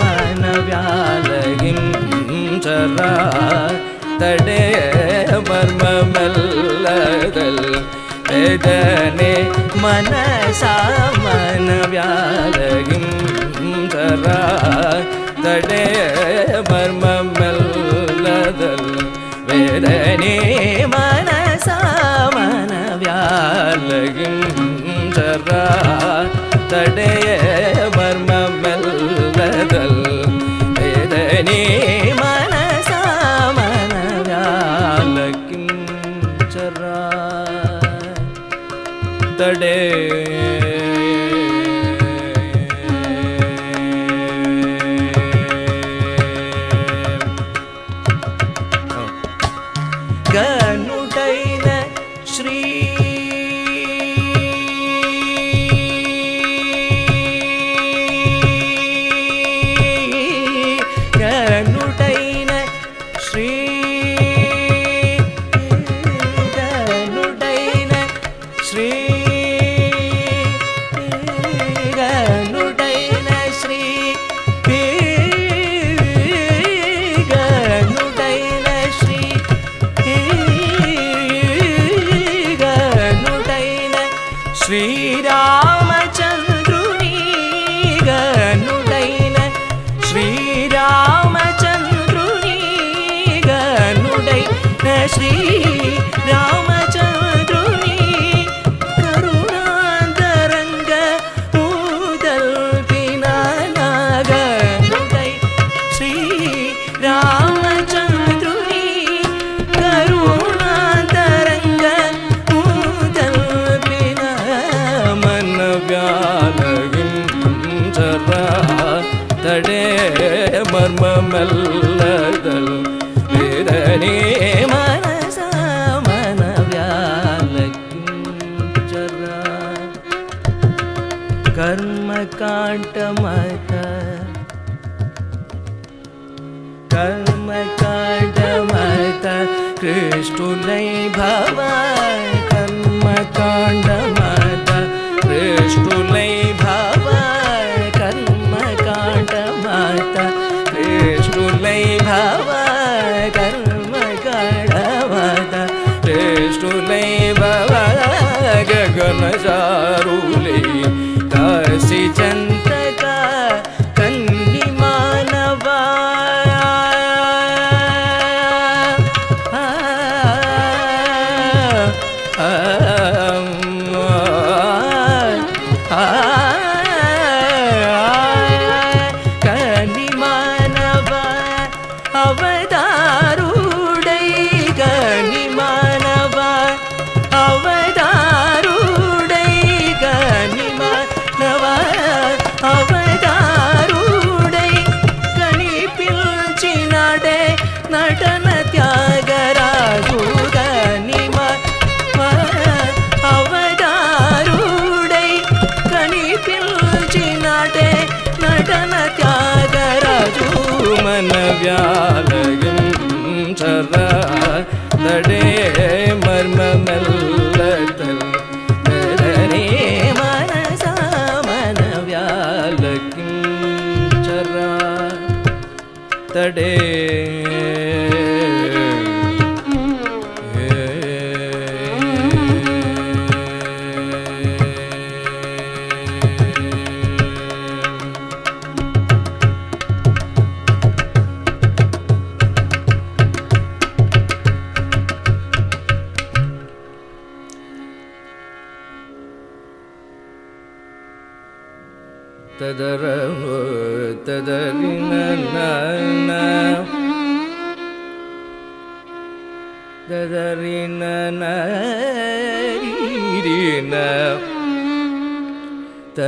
मनव्यालयिं चरा तडे मर्ममल्लगल् वेदने मनसा मनव्यालयिं चरा തടേ മർമ്മമല്ലതൽ വേദനേ മനസാമന വ്യാലകും அடைய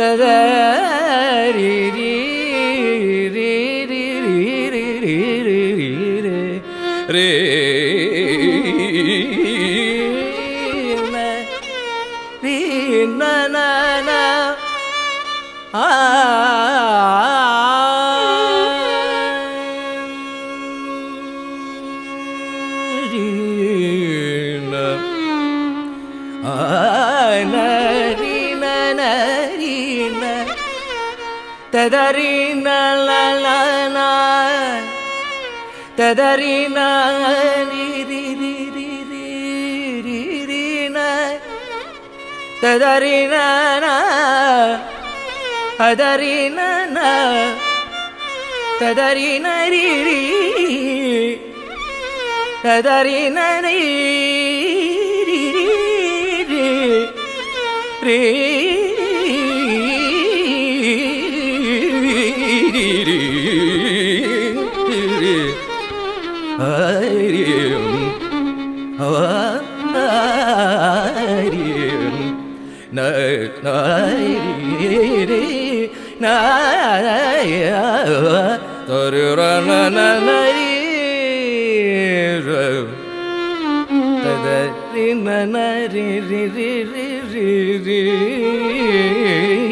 dere ததறின ததறின அதறின ததறின ததறின ரீ ri ri ri ri ri.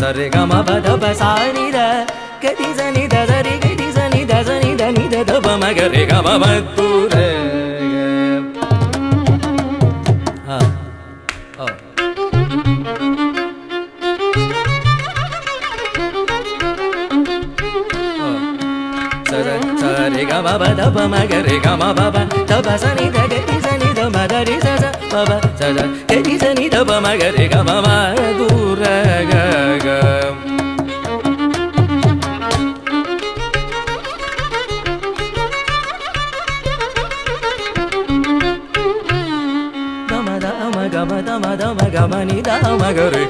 సరి గమ పద ప సాని ద గది సని ద సరి గది సని ద సని ద ని ద ద ప మ గ రి గ మ మ తు రే హ ఓ సరి గ మ ప ద ప మ గ రి గ మ ప ప ద ప సని ద గది సని ద మ ద రి స స ప ప స స గది సని ద ప మ గ రి గ మ మ దు ర గ ని ద మ గ రి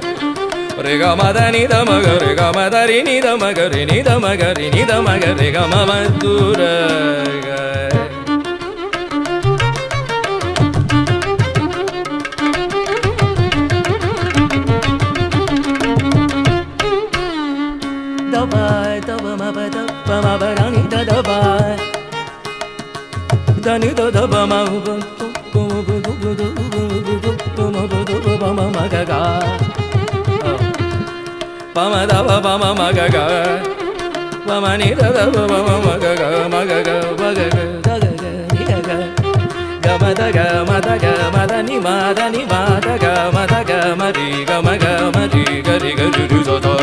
రి గ మ ద ని ద మ గ రి గ మ ద రి ని ద మ గ రి ని ద మ గ రి ని ద మ గ రి గ మ మ దు ma da ba ba ma ma ga ga ba ma ni da da ba ba ma ma ga ga ma ga ga ba ga ga da ga ga ni ga ga ga ma da ga ma da ga ma da ni ma da ni ma da ga ma da ga ma ri ga ma ga ma ri ga ri ga ru ru do do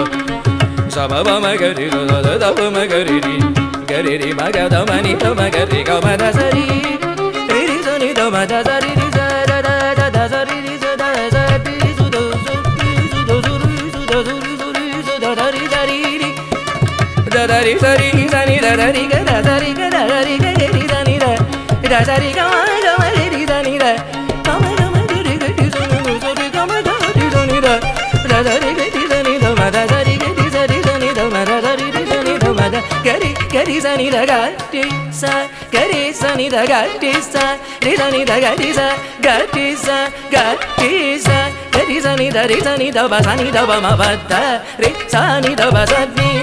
sa ba ba ma ga ri do do da ba ma ga ri ri ga ri ri ma ga da ma ni da ma ga ri ga ma da sa ri ri ri so ni do ma da sa ri ri sa ri sa ni da da ri ga da sa ri ga da da ri ga ri ri sa ni da da sa ri ga ma ga ma ri ri sa ni da ga ma ga ma ri ri ga ri sa ni da sa ri ga ma ga ma ri sa ni da da da ri ga ri sa ni da ma da sa ri ga ri sa ri sa ni da ma da da ri ri sa ni da ma da ga ri ga ri sa ni da ga ri sa ga ri sa ni da ga ri sa ri sa ni da ga ri sa ga ri sa ga ri sa ga ri sa ni da ri sa ni da ba sa ni da ba ma ba da ri ma ba ga ri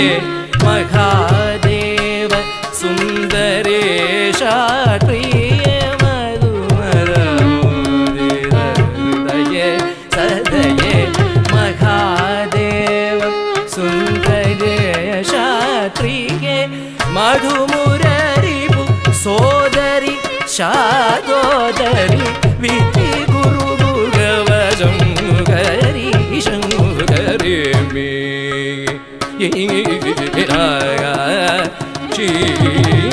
Aê! गिराया ची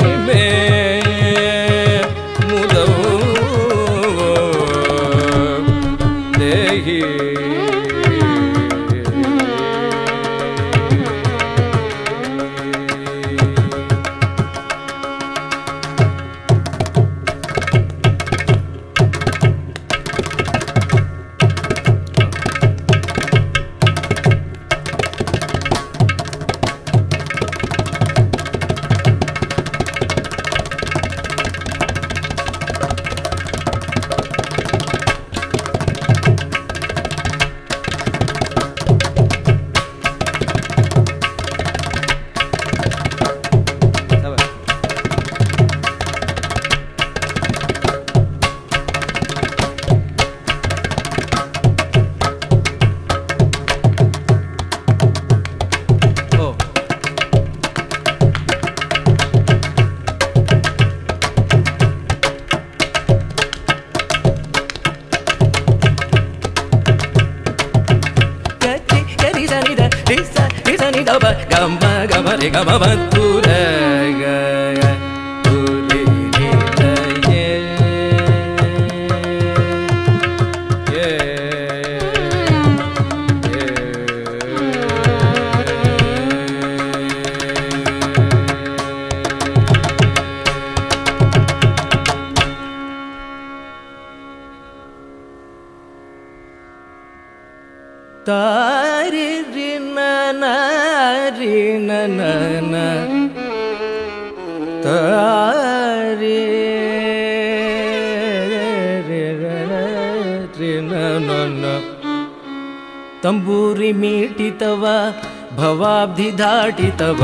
ದಾಟಿತವ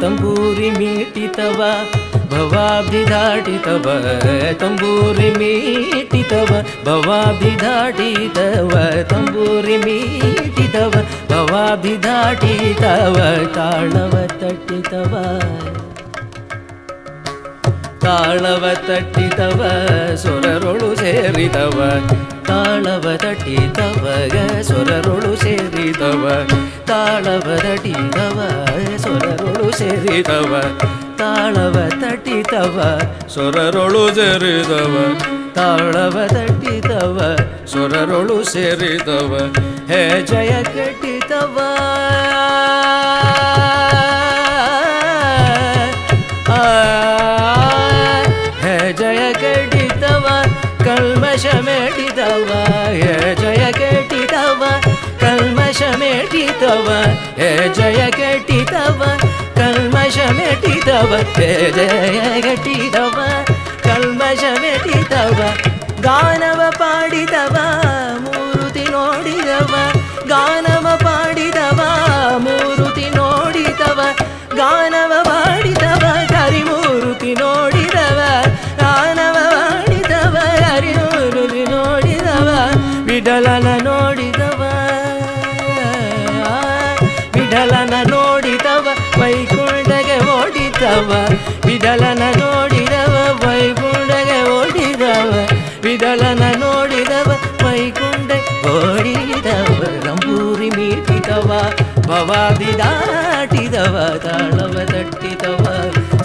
ತಂಬೂರಿ ಮೀಟಿತವ ಭವಾಬ್ಧಿ ದಾಟಿತವ ತಂಬೂರಿ ಮೀಟಿತವ ಭವಾಬ್ಧಿ ದಾಟಿತವ ತಂಬೂರಿ ಮೀಟಿತವ ಭವಾಬ್ಧಿ ದಾಟಿತವ ತಾಳವ ತಟ್ಟಿತವ ತಾಳವ ತಟ್ಟಿತವ ಸೊರರೊಳು ಸೇರಿದವ ತಾಳವ ತಟ್ಟಿತವ ಕುಣಿತವ ತಾಳವ ತಟಿತವ ಸೊರರೊಳು ಜರಿದವ ತಾಳವ ತಟಿತವ ಸೊರರೊಳು ಸೇರಿದವ. ಹೇ ಜಯ ಕೆಟ್ಟ ಮೆಟಿದವ ಜಯಗಟಿದವ ಕಲ್ಮಶ ಮೆಟಿದವ ಗಾನವ ಪಾಡಿದವ, ಮೂರುತಿ ನೋಡಿದವ, ಗಾನವ ಪಾಡಿದವ, ಮೂರುತಿ ನೋಡಿದವ, ಗಾನವ ಪಾಡಿದವ ಕರಿ ಮೂರುತಿ ನೋಡಿದವ ಗಾನವ ಪಾಡಿದವ ಹರಿ ಮೂರುತಿ ನೋಡಿದವ ಬಿಡಲನ ಓಡಿದವ ವಿಡಲನ ನೋಡಿದವ ವೈಕುಂಠಗೆ ಓಡಿದವ ವಿಡಲನ ನೋಡಿದವ Vaikuntha ಓಡಿದವ ರಂಬೂರಿ ಮೀಟಿದವ ಭವಾದಿ ದಾಟಿದವ ತಾಳವ ತಟ್ಟಿದವ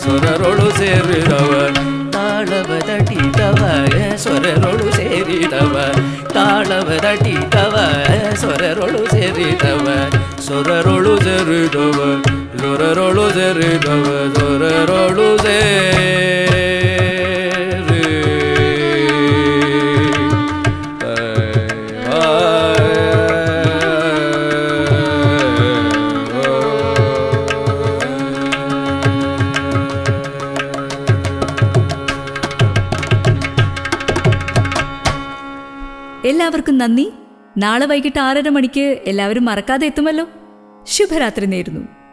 ಸ್ವರರೊಳು ಸೇರಿದವ ತಾಳವ ತಟ್ಟಿದವ ಸ್ವರರೊಳು ಸೇರಿದವ ತಾಳವ ತಟ್ಟಿದವ ಸ್ವರರೊಳು ಸೇರಿದವ ಸ್ವರರೊಳು ಸೇರಿದವ dorerolu ze re എല്ലാവർക്കും നന്ദി. നാളെ വൈകിട്ട് ആറര മണിക്ക് എല്ലാവരും മറക്കാതെ എത്തുമല്ലോ. ശുഭരാത്രി നേരുന്നു.